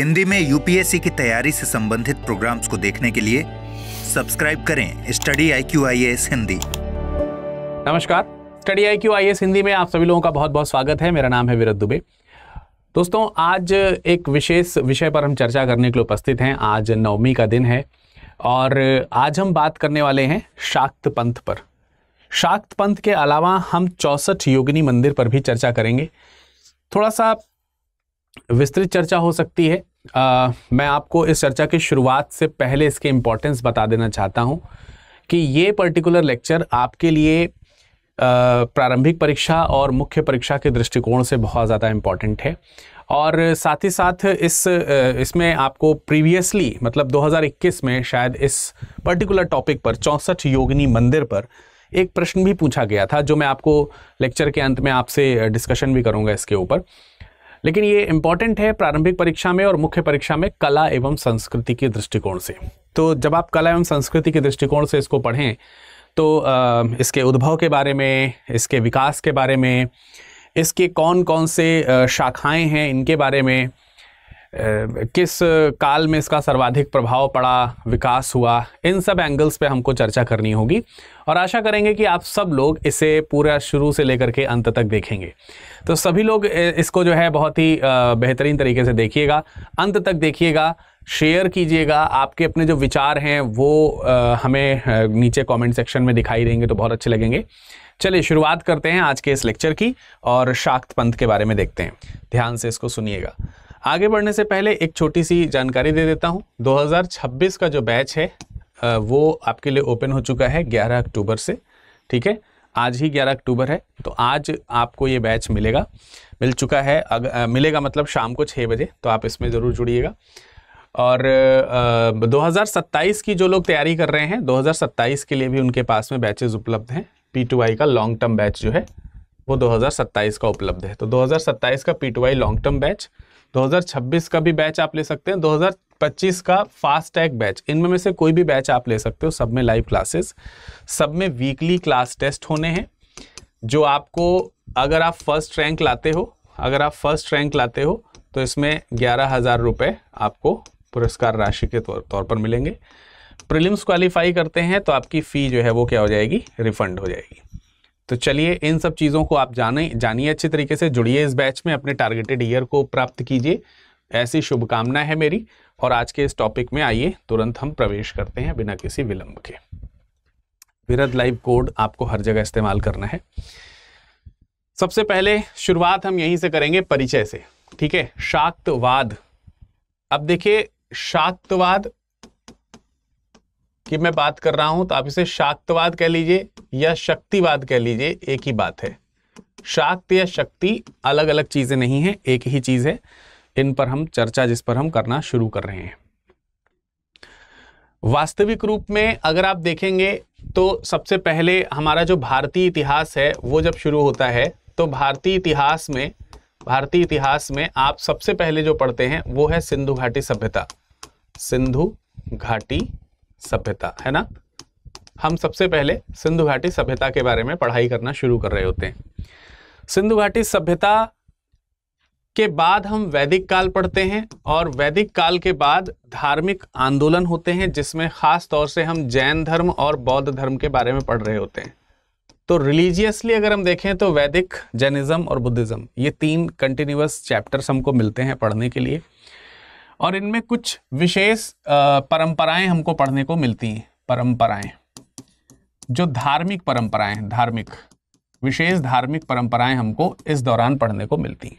हिंदी में यूपीएससी की तैयारी से संबंधित प्रोग्राम्स को देखने के लिए सब्सक्राइब करें study I Q I S Hindi नमस्कार। Study I Q I S Hindi में आप सभी लोगों का बहुत बहुत स्वागत है। मेरा नाम है विरत दुबे। दोस्तों, आज एक विशेष विषय पर हम चर्चा करने के लिए उपस्थित हैं। आज नवमी का दिन है और आज हम बात करने वाले हैं शाक्त पंथ पर। शाक्त पंथ के अलावा हम चौसठ योगिनी मंदिर पर भी चर्चा करेंगे। थोड़ा सा विस्तृत चर्चा हो सकती है। आ, मैं आपको इस चर्चा की शुरुआत से पहले इसके इम्पोर्टेंस बता देना चाहता हूँ कि ये पर्टिकुलर लेक्चर आपके लिए प्रारंभिक परीक्षा और मुख्य परीक्षा के दृष्टिकोण से बहुत ज़्यादा इंपॉर्टेंट है। और साथ ही साथ इस इसमें आपको प्रीवियसली मतलब 2021 में शायद इस पर्टिकुलर टॉपिक पर चौंसठ योगिनी मंदिर पर एक प्रश्न भी पूछा गया था जो मैं आपको लेक्चर के अंत में आपसे डिस्कशन भी करूँगा इसके ऊपर। लेकिन ये इंपॉर्टेंट है प्रारंभिक परीक्षा में और मुख्य परीक्षा में कला एवं संस्कृति के दृष्टिकोण से। तो जब आप कला एवं संस्कृति के दृष्टिकोण से इसको पढ़ें तो इसके उद्भव के बारे में, इसके विकास के बारे में, इसके कौन कौन से शाखाएँ हैं इनके बारे में किस काल में इसका सर्वाधिक प्रभाव पड़ा, विकास हुआ, इन सब एंगल्स पे हमको चर्चा करनी होगी। और आशा करेंगे कि आप सब लोग इसे पूरा शुरू से लेकर के अंत तक देखेंगे। तो सभी लोग इसको जो है बहुत ही बेहतरीन तरीके से देखिएगा। अंत तक देखिएगा, शेयर कीजिएगा। आपके अपने जो विचार हैं, वो हमें नीचे कमेंट सेक्शन में दिखाई देंगे तो बहुत अच्छे लगेंगे। चलिए, शुरुआत करते हैं आज के इस लेक्चर की और शाक्त पंथ के बारे में देखते हैं। ध्यान से इसको सुनिएगा। आगे बढ़ने से पहले एक छोटी सी जानकारी दे देता हूँ। 2026 का जो बैच है वो आपके लिए ओपन हो चुका है 11 अक्टूबर से ठीक है? आज ही 11 अक्टूबर है तो आज आपको ये बैच मिलेगा। मिल चुका है अग, आ, मिलेगा मतलब शाम को छः बजे तो आप इसमें ज़रूर जुड़िएगा। और आ, 2027 की जो लोग तैयारी कर रहे हैं 2027 के लिए भी उनके पास में बैचेज उपलब्ध हैं। पी का लॉन्ग टर्म बैच जो है वो 2027 का उपलब्ध है। तो 2027 का पी लॉन्ग टर्म बैच 2026 का भी बैच आप ले सकते हैं 2025 का फास्ट टैग बैच। इनमें में से कोई भी बैच आप ले सकते हो, सब में लाइव क्लासेस सब में वीकली क्लास टेस्ट होने हैं, जो आपको, अगर आप फ़र्स्ट रैंक लाते हो, अगर आप फ़र्स्ट रैंक लाते हो तो इसमें ग्यारह हज़ार रुपये आपको पुरस्कार राशि के तौर तौर पर मिलेंगे। प्रीलिम्स क्वालिफाई करते हैं तो आपकी फ़ी जो है वो क्या हो जाएगी? रिफंड हो जाएगी। तो चलिए, इन सब चीज़ों को आप जाने, जानिए अच्छे तरीके से, जुड़िए इस बैच में, अपने टारगेटेड ईयर को प्राप्त कीजिए। ऐसी शुभकामना है मेरी, और आज के इस टॉपिक में आइए, तुरंत हम प्रवेश करते हैं बिना किसी विलंब के। विरद लाइव कोड आपको हर जगह इस्तेमाल करना है। सबसे पहले शुरुआत हम यहीं से करेंगे परिचय से, ठीक है? शाक्तवाद। अब देखिए, शाक्तवाद की मैं बात कर रहा हूँ तो आप इसे शाक्तवाद कह लीजिए या शक्तिवाद कह लीजिए, एक ही बात है। शाक्त या शक्ति अलग अलग चीज़ें नहीं है, एक ही चीज़ है। इन पर हम चर्चा जिस पर हम करना शुरू कर रहे हैं। वास्तविक रूप में अगर आप देखेंगे तो सबसे पहले हमारा जो भारतीय इतिहास है, वो जब शुरू होता है तो भारतीय इतिहास में, भारतीय इतिहास में आप सबसे पहले जो पढ़ते हैं, वो है सिंधु घाटी सभ्यता। सिंधु घाटी सभ्यता, है ना? हम सबसे पहले सिंधु घाटी सभ्यता के बारे में पढ़ाई करना शुरू कर रहे होते हैं। सिंधु घाटी सभ्यता के बाद हम वैदिक काल पढ़ते हैं और वैदिक काल के बाद धार्मिक आंदोलन होते हैं, जिसमें खास तौर से हम जैन धर्म और बौद्ध धर्म के बारे में पढ़ रहे होते हैं। तो रिलीजियसली अगर हम देखें तो वैदिक जैनिज्म और बुद्धिज्म, ये तीन कंटिन्यूस चैप्टर्स हमको मिलते हैं पढ़ने के लिए। और इनमें कुछ विशेष परंपराएँ हमको पढ़ने को मिलती हैं। परंपराएँ, जो धार्मिक परंपराएँ धार्मिक, विशेष धार्मिक परंपराएँ हमको इस दौरान पढ़ने को मिलती हैं।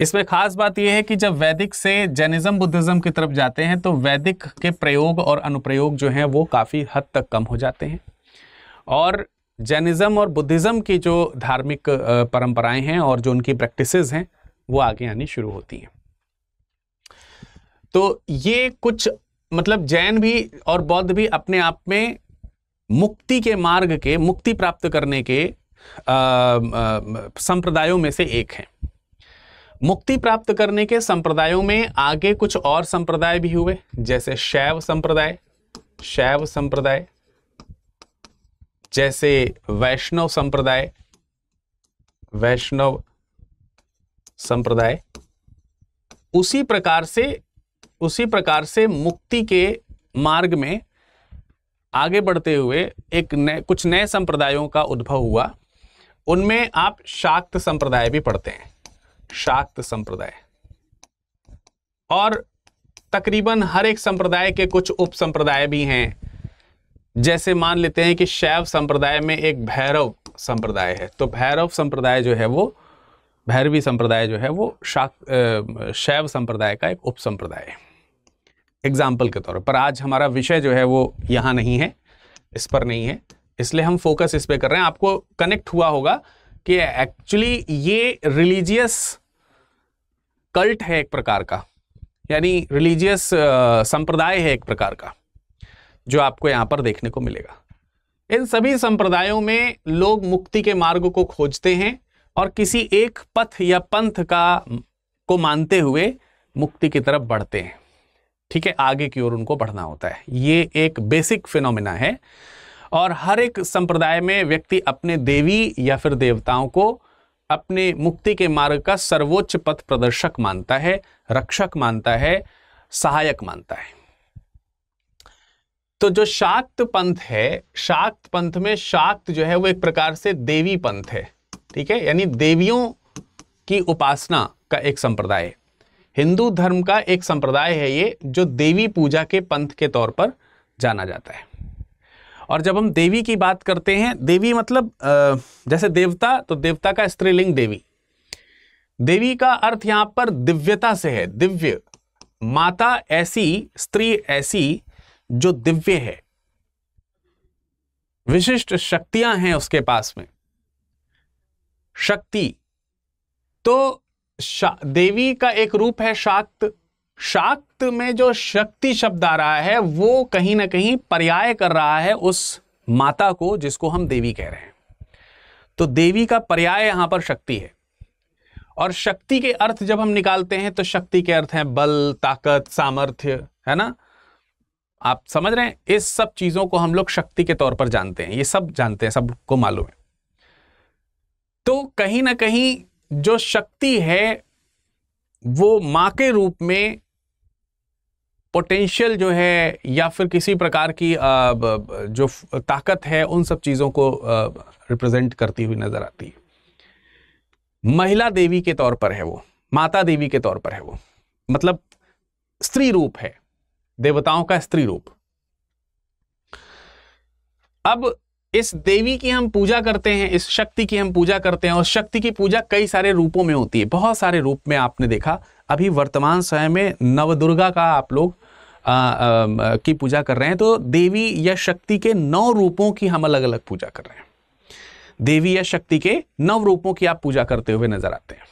इसमें खास बात यह है कि जब वैदिक से जैनिज्म, बुद्धिज्म की तरफ़ जाते हैं तो वैदिक के प्रयोग और अनुप्रयोग जो हैं, वो काफ़ी हद तक कम हो जाते हैं। और जैनिज्म और बुद्धिज्म की जो धार्मिक परंपराएँ हैं और जो उनकी प्रैक्टिसेस हैं, वो आगे आनी शुरू होती हैं। तो ये कुछ मतलब जैन भी और बौद्ध भी अपने आप में मुक्ति के मार्ग के, मुक्ति प्राप्त करने के संप्रदायों में से एक है। मुक्ति प्राप्त करने के संप्रदायों में आगे कुछ और संप्रदाय भी हुए, जैसे शैव संप्रदाय शैव संप्रदाय, जैसे वैष्णव संप्रदाय वैष्णव संप्रदाय। उसी प्रकार से, उसी प्रकार से मुक्ति के मार्ग में आगे बढ़ते हुए एक नए, कुछ नए संप्रदायों का उद्भव हुआ। उनमें आप शाक्त संप्रदाय भी पढ़ते हैं। शाक्त संप्रदाय। और तकरीबन हर एक संप्रदाय के कुछ उप संप्रदाय भी हैं। जैसे मान लेते हैं कि शैव संप्रदाय में एक भैरव संप्रदाय है। तो भैरव संप्रदाय जो है वो, भैरवी संप्रदाय जो है वो शाक शैव संप्रदाय का एक उप संप्रदाय है। एग्ज़ाम्पल के तौर पर आज हमारा विषय जो है वो यहाँ नहीं है, इस पर नहीं है। इसलिए हम फोकस इस पर कर रहे हैं। आपको कनेक्ट हुआ होगा कि एक्चुअली ये रिलीजियस कल्ट है एक प्रकार का। यानी रिलीजियस संप्रदाय है एक प्रकार का, जो आपको यहाँ पर देखने को मिलेगा। इन सभी संप्रदायों में लोग मुक्ति के मार्ग को खोजते हैं और किसी एक पथ या पंथ का, को मानते हुए मुक्ति की तरफ़ बढ़ते हैं। ठीक है, आगे की ओर उनको बढ़ना होता है। ये एक बेसिक फिनोमिना है। और हर एक संप्रदाय में व्यक्ति अपने देवी या फिर देवताओं को अपने मुक्ति के मार्ग का सर्वोच्च पथ प्रदर्शक मानता है, रक्षक मानता है, सहायक मानता है। तो जो शाक्त पंथ है, शाक्त पंथ में शाक्त जो है वो एक प्रकार से देवी पंथ है, ठीक है? यानी देवियों की उपासना का एक संप्रदाय। है हिंदू धर्म का एक संप्रदाय है ये, जो देवी पूजा के पंथ के तौर पर जाना जाता है। और जब हम देवी की बात करते हैं, देवी मतलब जैसे देवता तो देवता का स्त्रीलिंग देवी। देवी का अर्थ यहाँ पर दिव्यता से है। दिव्य माता ऐसी, स्त्री ऐसी, जो दिव्य है। विशिष्ट शक्तियाँ हैं उसके पास में। शक्ति। तो देवी का एक रूप है शाक्त शाक्त में जो शक्ति शब्द आ रहा है, वो कहीं ना कहीं पर्याय कर रहा है उस माता को जिसको हम देवी कह रहे हैं। तो देवी का पर्याय यहाँ पर शक्ति है। और शक्ति के अर्थ जब हम निकालते हैं तो शक्ति के अर्थ हैं बल, ताकत, सामर्थ्य, है ना? आप समझ रहे हैं? इस सब चीज़ों को हम लोग शक्ति के तौर पर जानते हैं। ये सब जानते हैं, सबको मालूम है। तो कहीं ना कहीं जो शक्ति है, वो माँ के रूप में पोटेंशियल जो है या फिर किसी प्रकार की जो ताकत है, उन सब चीज़ों को रिप्रेजेंट करती हुई नज़र आती है। महिला देवी के तौर पर है वो, माता देवी के तौर पर है वो। मतलब स्त्री रूप है, देवताओं का स्त्री रूप। अब इस देवी की हम पूजा करते हैं, इस शक्ति की हम पूजा करते हैं, और शक्ति की पूजा कई सारे रूपों में होती है। बहुत सारे रूप में आपने देखा। अभी वर्तमान समय में नवदुर्गा का आप लोग की पूजा कर रहे हैं तो देवी या शक्ति के नौ रूपों की हम अलग अलग पूजा कर रहे हैं। देवी या शक्ति के नव रूपों की आप पूजा करते हुए नज़र आते हैं।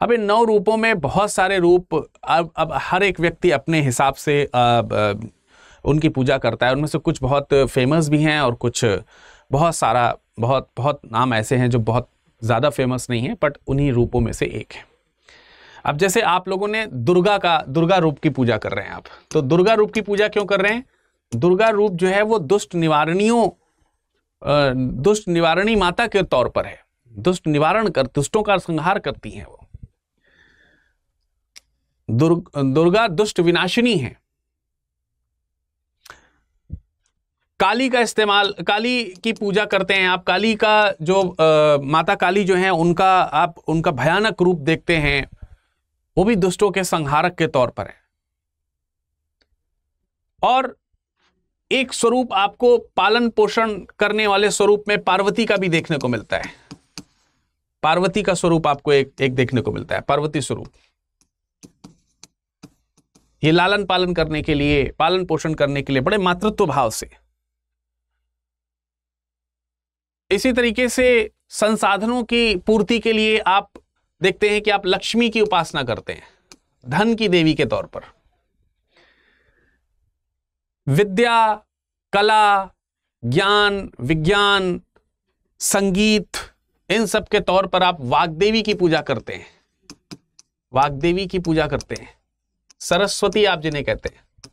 अब इन नौ रूपों में बहुत सारे रूप अब अब हर एक व्यक्ति अपने हिसाब से अब, उनकी पूजा करता है। उनमें से कुछ बहुत फ़ेमस भी हैं और कुछ बहुत सारा बहुत बहुत नाम ऐसे हैं जो बहुत ज़्यादा फ़ेमस नहीं है बट उन्हीं रूपों में से एक है। अब जैसे आप लोगों ने दुर्गा का दुर्गा रूप की पूजा कर रहे हैं आप तो दुर्गा रूप की पूजा क्यों कर रहे हैं? दुर्गा रूप जो है वो दुष्ट निवारणियों दुष्ट निवारणी माता के तौर पर है। दुष्ट निवारण कर दुष्टों का संहार करती हैं वो। दुर्ग, दुर्गा दुष्ट विनाशिनी है। काली का इस्तेमाल काली की पूजा करते हैं आप काली का जो आ, माता काली जो है उनका आप उनका भयानक रूप देखते हैं। वो भी दुष्टों के संहारक के तौर पर है। और एक स्वरूप आपको पालन पोषण करने वाले स्वरूप में पार्वती का भी देखने को मिलता है। पार्वती का स्वरूप आपको एक एक देखने को मिलता है, पार्वती स्वरूप। ये लालन पालन करने के लिए, पालन पोषण करने के लिए बड़े मातृत्व भाव से। इसी तरीके से संसाधनों की पूर्ति के लिए आप देखते हैं कि आप लक्ष्मी की उपासना करते हैं, धन की देवी के तौर पर। विद्या, कला, ज्ञान, विज्ञान, संगीत, इन सब के तौर पर आप वाग्देवी की पूजा करते हैं। वाग्देवी की पूजा करते हैं। सरस्वती आप जिन्हें कहते हैं।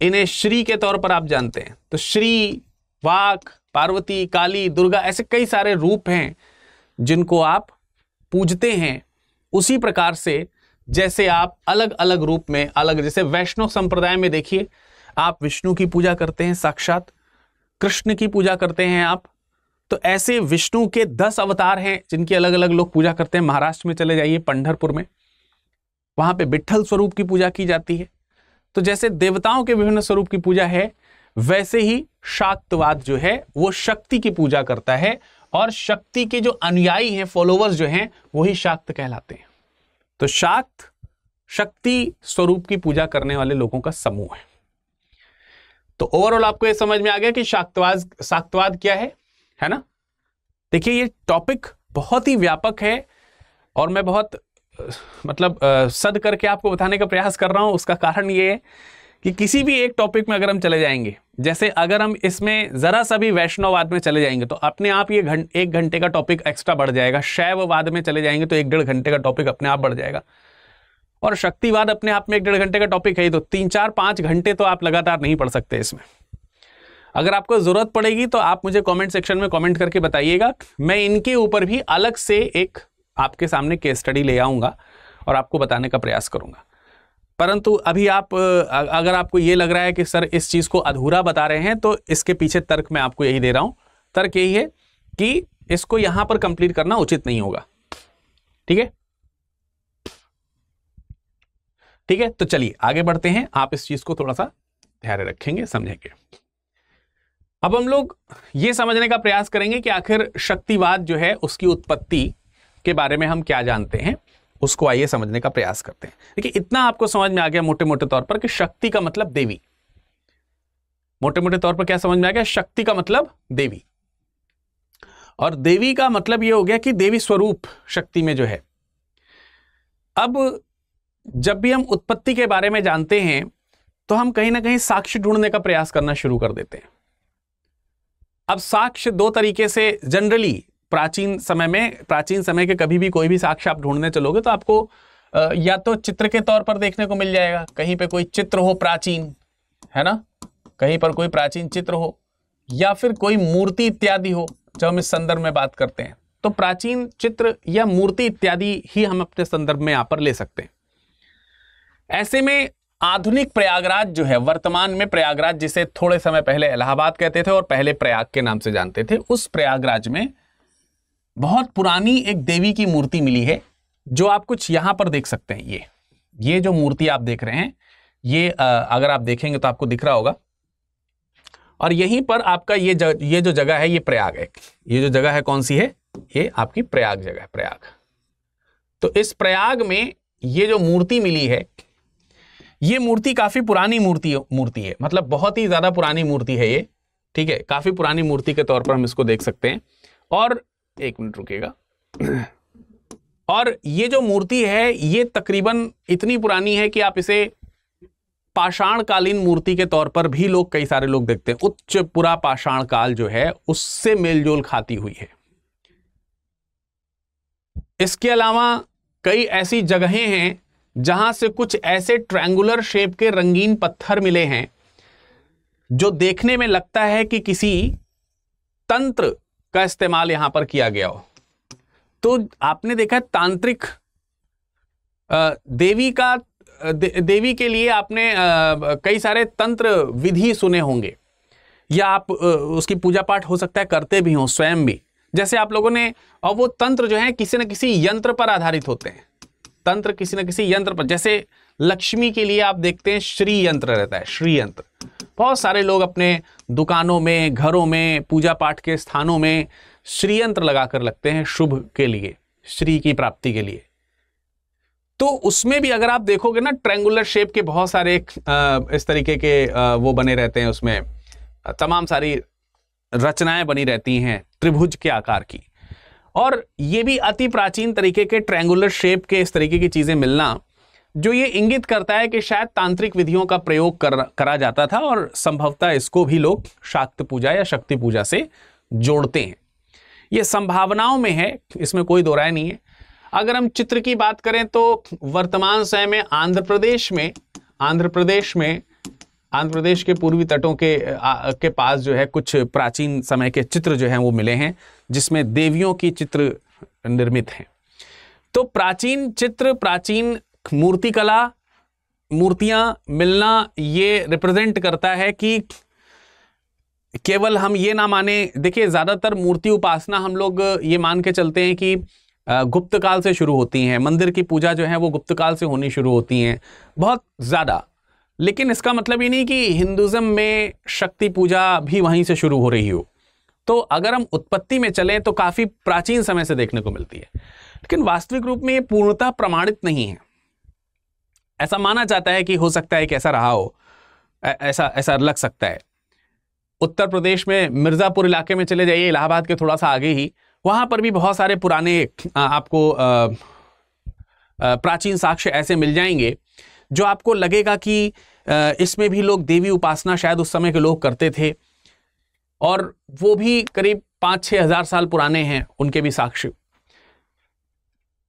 इन्हें श्री के तौर पर आप जानते हैं। तो श्री, वाक, पार्वती, काली, दुर्गा, ऐसे कई सारे रूप हैं जिनको आप पूजते हैं, उसी प्रकार से जैसे आप अलग अलग रूप में, अलग जैसे वैष्णव संप्रदाय में देखिए, आप विष्णु की पूजा करते हैं, साक्षात कृष्ण की पूजा करते हैं आप। तो ऐसे विष्णु के दस अवतार हैं, जिनकी अलग अलग लोग पूजा करते हैं। महाराष्ट्र में चले जाइए, पंढरपुर में। वहाँ पे विठल स्वरूप की पूजा की जाती है। तो जैसे देवताओं के विभिन्न स्वरूप की पूजा है, वैसे ही शाक्तवाद जो है, वो शक्ति की पूजा करता है। और शक्ति के जो अनुयायी हैं फॉलोवर्स जो हैं, वही शाक्त कहलाते हैं। तो शाक्त शक्ति स्वरूप की पूजा करने वाले लोगों का समूह है। तो ओवरऑल आपको यह समझ में आ गया कि शाक्तवाद शाक्तवाद क्या है? है ना? देखिए, ये टॉपिक बहुत ही व्यापक है और मैं बहुत मतलब सद करके आपको बताने का प्रयास कर रहा हूँ। उसका कारण ये है कि किसी भी एक टॉपिक में अगर हम चले जाएँगे जैसे अगर हम इसमें जरा सा भी वैष्णववाद में चले जाएँगे तो अपने आप ये घं, एक घंटे का टॉपिक एक्स्ट्रा बढ़ जाएगा। शैववाद में चले जाएँगे तो एक डेढ़ घंटे का टॉपिक अपने आप बढ़ जाएगा। और शक्तिवाद अपने आप में एक डेढ़ घंटे का टॉपिक है तो तीन चार पाँच घंटे तो आप लगातार नहीं पढ़ सकते इसमें। अगर आपको ज़रूरत पड़ेगी तो आप मुझे कमेंट सेक्शन में कमेंट करके बताइएगा। मैं इनके ऊपर भी अलग से एक आपके सामने केस स्टडी ले आऊँगा और आपको बताने का प्रयास करूँगा। परंतु अभी आप अगर आपको ये लग रहा है कि सर इस चीज़ को अधूरा बता रहे हैं तो इसके पीछे तर्क मैं आपको यही दे रहा हूँ। तर्क यही है कि इसको यहाँ पर कंप्लीट करना उचित नहीं होगा। ठीक है? ठीक है? तो चलिए, आगे बढ़ते हैं। आप इस चीज़ को थोड़ा सा ध्यान रखेंगे, समझेंगे। अब हम लोग ये समझने का प्रयास करेंगे कि आखिर शक्तिवाद जो है, उसकी उत्पत्ति के बारे में हम क्या जानते हैं। उसको आइए समझने का प्रयास करते हैं। देखिए, इतना आपको समझ में आ गया मोटे मोटे तौर पर कि शक्ति का मतलब देवी। मोटे मोटे तौर पर क्या समझ में आ गया? शक्ति का मतलब देवी। और देवी का मतलब यह हो गया कि देवी स्वरूप शक्ति में जो है। अब जब भी हम उत्पत्ति के बारे में जानते हैं तो हम कहीं ना कहीं साक्ष्य ढूँढने का प्रयास करना शुरू कर देते हैं। अब साक्ष्य दो तरीके से, जनरली प्राचीन समय में, प्राचीन समय के कभी भी कोई भी साक्ष्य आप ढूँढने चलोगे तो आपको या तो चित्र के तौर पर देखने को मिल जाएगा। कहीं पे कोई चित्र हो प्राचीन, है ना? कहीं पर कोई प्राचीन चित्र हो, या फिर कोई मूर्ति इत्यादि हो जब हम इस संदर्भ में बात करते हैं। तो प्राचीन चित्र या मूर्ति इत्यादि ही हम अपने संदर्भ में यहाँ पर ले सकते हैं। ऐसे में आधुनिक प्रयागराज जो है, वर्तमान में प्रयागराज जिसे थोड़े समय पहले इलाहाबाद कहते थे और पहले प्रयाग के नाम से जानते थे, उस प्रयागराज में बहुत पुरानी एक देवी की मूर्ति मिली है जो आप कुछ यहाँ पर देख सकते हैं ये। ये जो मूर्ति आप देख रहे हैं ये अगर आप देखेंगे तो आपको दिख रहा होगा। और यहीं पर आपका ये ज, ये जो जगह है ये प्रयाग है। ये जो जगह है कौन सी है? ये आपकी प्रयाग जगह है प्रयाग। तो इस प्रयाग में ये जो मूर्ति मिली है ये मूर्ति काफ़ी पुरानी मूर्ति मूर्ति है। मतलब बहुत ही ज़्यादा पुरानी मूर्ति है ये ठीक है? काफ़ी पुरानी मूर्ति के तौर पर हम इसको देख सकते हैं। और एक मिनट रुकेगा और ये जो मूर्ति है, ये तकरीबन इतनी पुरानी है कि आप इसे पाषाण कालीन मूर्ति के तौर पर भी लोग, कई सारे लोग देखते हैं। उच्च पुरा पाषाण काल जो है, उससे मेलजोल खाती हुई है। इसके अलावा कई ऐसी जगहें हैं, जहाँ से कुछ ऐसे ट्रायंगुलर शेप के रंगीन पत्थर मिले हैं, जो देखने में लगता है कि किसी तंत्र का इस्तेमाल यहाँ पर किया गया हो। तो आपने देखा तांत्रिक देवी का दे, देवी के लिए आपने कई सारे तंत्र विधि सुने होंगे। या आप उसकी पूजा पाठ हो सकता है करते भी हों स्वयं भी। जैसे आप लोगों ने और वो तंत्र जो है किसी न किसी यंत्र पर आधारित होते हैं। तंत्र किसी न किसी यंत्र पर जैसे लक्ष्मी के लिए आप देखते हैं श्री यंत्र रहता है श्री यंत्र। बहुत सारे लोग अपने दुकानों में, घरों में पूजा पाठ के स्थानों में श्रीयंत्र लगाकर लगते हैं शुभ के लिए, श्री की प्राप्ति के लिए। तो उसमें भी अगर आप देखोगे ना ट्रेंगुलर शेप के बहुत सारे इस तरीके के वो बने रहते हैं उसमें। तमाम सारी रचनाएँ बनी रहती हैं त्रिभुज के आकार की। और ये भी अति प्राचीन तरीके के ट्रेंगुलर शेप के इस तरीके की चीज़ें मिलना जो ये इंगित करता है कि शायद तांत्रिक विधियों का प्रयोग कर, करा जाता था और संभवतः इसको भी लोग शाक्त पूजा या शक्ति पूजा से जोड़ते हैं। ये संभावनाओं में है इसमें कोई दो राय नहीं है। अगर हम चित्र की बात करें तो वर्तमान समय में आंध्र प्रदेश में आंध्र प्रदेश में आंध्र प्रदेश के पूर्वी तटों के आ, के पास जो है कुछ प्राचीन समय के चित्र जो हैं वो मिले हैं जिसमें देवियों की चित्र निर्मित हैं। तो प्राचीन चित्र प्राचीन मूर्तिकला, मूर्तियाँ मिलना ये रिप्रेजेंट करता है कि केवल हम ये ना माने। देखिए, ज़्यादातर मूर्ति उपासना हम लोग ये मान के चलते हैं कि गुप्त काल से शुरू होती हैं। मंदिर की पूजा जो है वो गुप्त काल से होनी शुरू होती हैं। बहुत ज़्यादा। लेकिन इसका मतलब ये नहीं कि हिंदुज़म में शक्ति पूजा भी वहीं से शुरू हो रही हो। तो अगर हम उत्पत्ति में चलें तो काफ़ी प्राचीन समय से देखने को मिलती है। लेकिन वास्तविक रूप में ये पूर्णतः प्रमाणित नहीं है। ऐसा माना जाता है कि हो सकता है कि ऐसा रहा हो। ऐसा ऐसा लग सकता है। उत्तर प्रदेश में मिर्ज़ापुर इलाके में चले जाइए, इलाहाबाद के थोड़ा सा आगे ही। वहाँ पर भी बहुत सारे पुराने आपको प्राचीन साक्ष्य ऐसे मिल जाएँगे, जो आपको लगेगा कि इसमें भी लोग देवी उपासना शायद उस समय के लोग करते थे। और वो भी करीब पाँच छः हज़ार साल पुराने हैं, उनके भी साक्ष्य।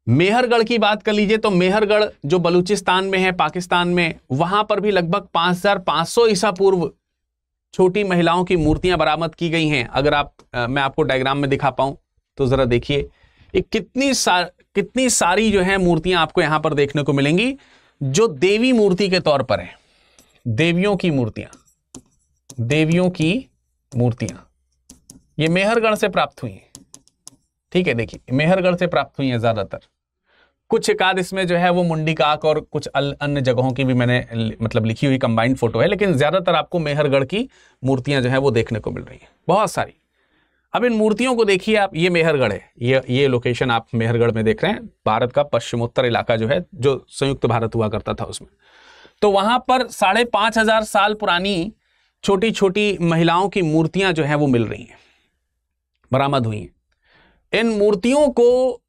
मेहरगढ़ की बात कर लीजिए तो मेहरगढ़ जो बलूचिस्तान में है पाकिस्तान में वहाँ पर भी लगभग पाँच हज़ार पाँच सौ ईसा पूर्व छोटी महिलाओं की मूर्तियाँ बरामद की गई हैं। अगर आप आ, मैं आपको डायग्राम में दिखा पाऊँ तो जरा देखिए। कितनी सार कितनी सारी जो है मूर्तियाँ आपको यहाँ पर देखने को मिलेंगी जो देवी मूर्ति के तौर पर है। देवियों की मूर्तियाँ देवियों की मूर्तियाँ। ये मेहरगढ़ से प्राप्त हुई हैं। ठीक है देखिए मेहरगढ़ से प्राप्त हुई हैं ज़्यादातर। कुछ एकाद इसमें जो है वो मुंडी काक और कुछ अन्य जगहों की भी मैंने मतलब लिखी हुई कंबाइंड फ़ोटो है, लेकिन ज़्यादातर आपको मेहरगढ़ की मूर्तियाँ जो है वो देखने को मिल रही हैं। बहुत सारी। अब इन मूर्तियों को देखिए आप, ये मेहरगढ़ है। ये ये लोकेशन आप मेहरगढ़ में देख रहे हैं। भारत का पश्चिमोत्तर इलाका जो है, जो संयुक्त भारत हुआ करता था उसमें। तो वहाँ पर साढ़े पाँच हज़ार साल पुरानी छोटी छोटी महिलाओं की मूर्तियाँ जो है वो मिल रही हैं। बरामद हुई हैं। इन मूर्तियों को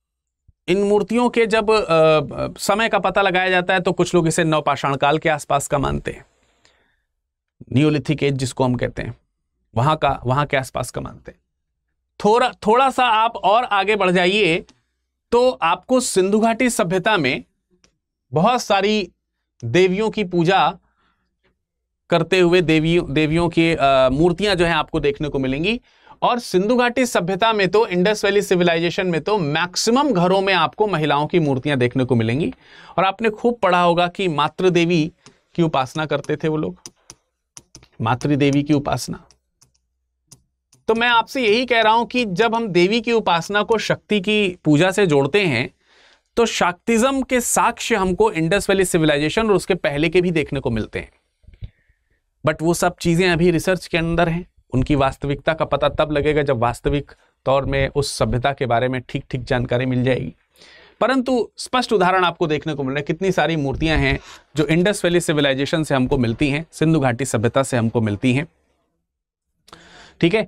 इन मूर्तियों के जब आ, समय का पता लगाया जाता है तो कुछ लोग इसे नवपाषाण काल के आसपास का मानते हैं। न्यूलिथिक एज जिसको हम कहते हैं वहाँ का वहाँ के आसपास का मानते हैं। थोड़ा थोड़ा सा आप और आगे बढ़ जाइए तो आपको सिंधु घाटी सभ्यता में बहुत सारी देवियों की पूजा करते हुए देवियों देवियों की मूर्तियाँ जो है आपको देखने को मिलेंगी। और सिंधु घाटी सभ्यता में तो इंडस वैली सिविलाइजेशन में तो मैक्सिमम घरों में आपको महिलाओं की मूर्तियाँ देखने को मिलेंगी। और आपने खूब पढ़ा होगा कि मातृ देवी की उपासना करते थे वो लोग। मातृ देवी की उपासना। तो मैं आपसे यही कह रहा हूँ कि जब हम देवी की उपासना को शक्ति की पूजा से जोड़ते हैं तो शाक्तिज्म के साक्ष्य हमको इंडस वैली सिविलाइजेशन और उसके पहले के भी देखने को मिलते हैं। बट वो सब चीज़ें अभी रिसर्च के अंदर हैं। उनकी वास्तविकता का पता तब लगेगा जब वास्तविक तौर में उस सभ्यता के बारे में ठीक ठीक जानकारी मिल जाएगी। परंतु स्पष्ट उदाहरण आपको देखने को मिल रहा है, कितनी सारी मूर्तियाँ हैं जो इंडस वैली सिविलाइजेशन से हमको मिलती हैं, सिंधु घाटी सभ्यता से हमको मिलती हैं। ठीक है?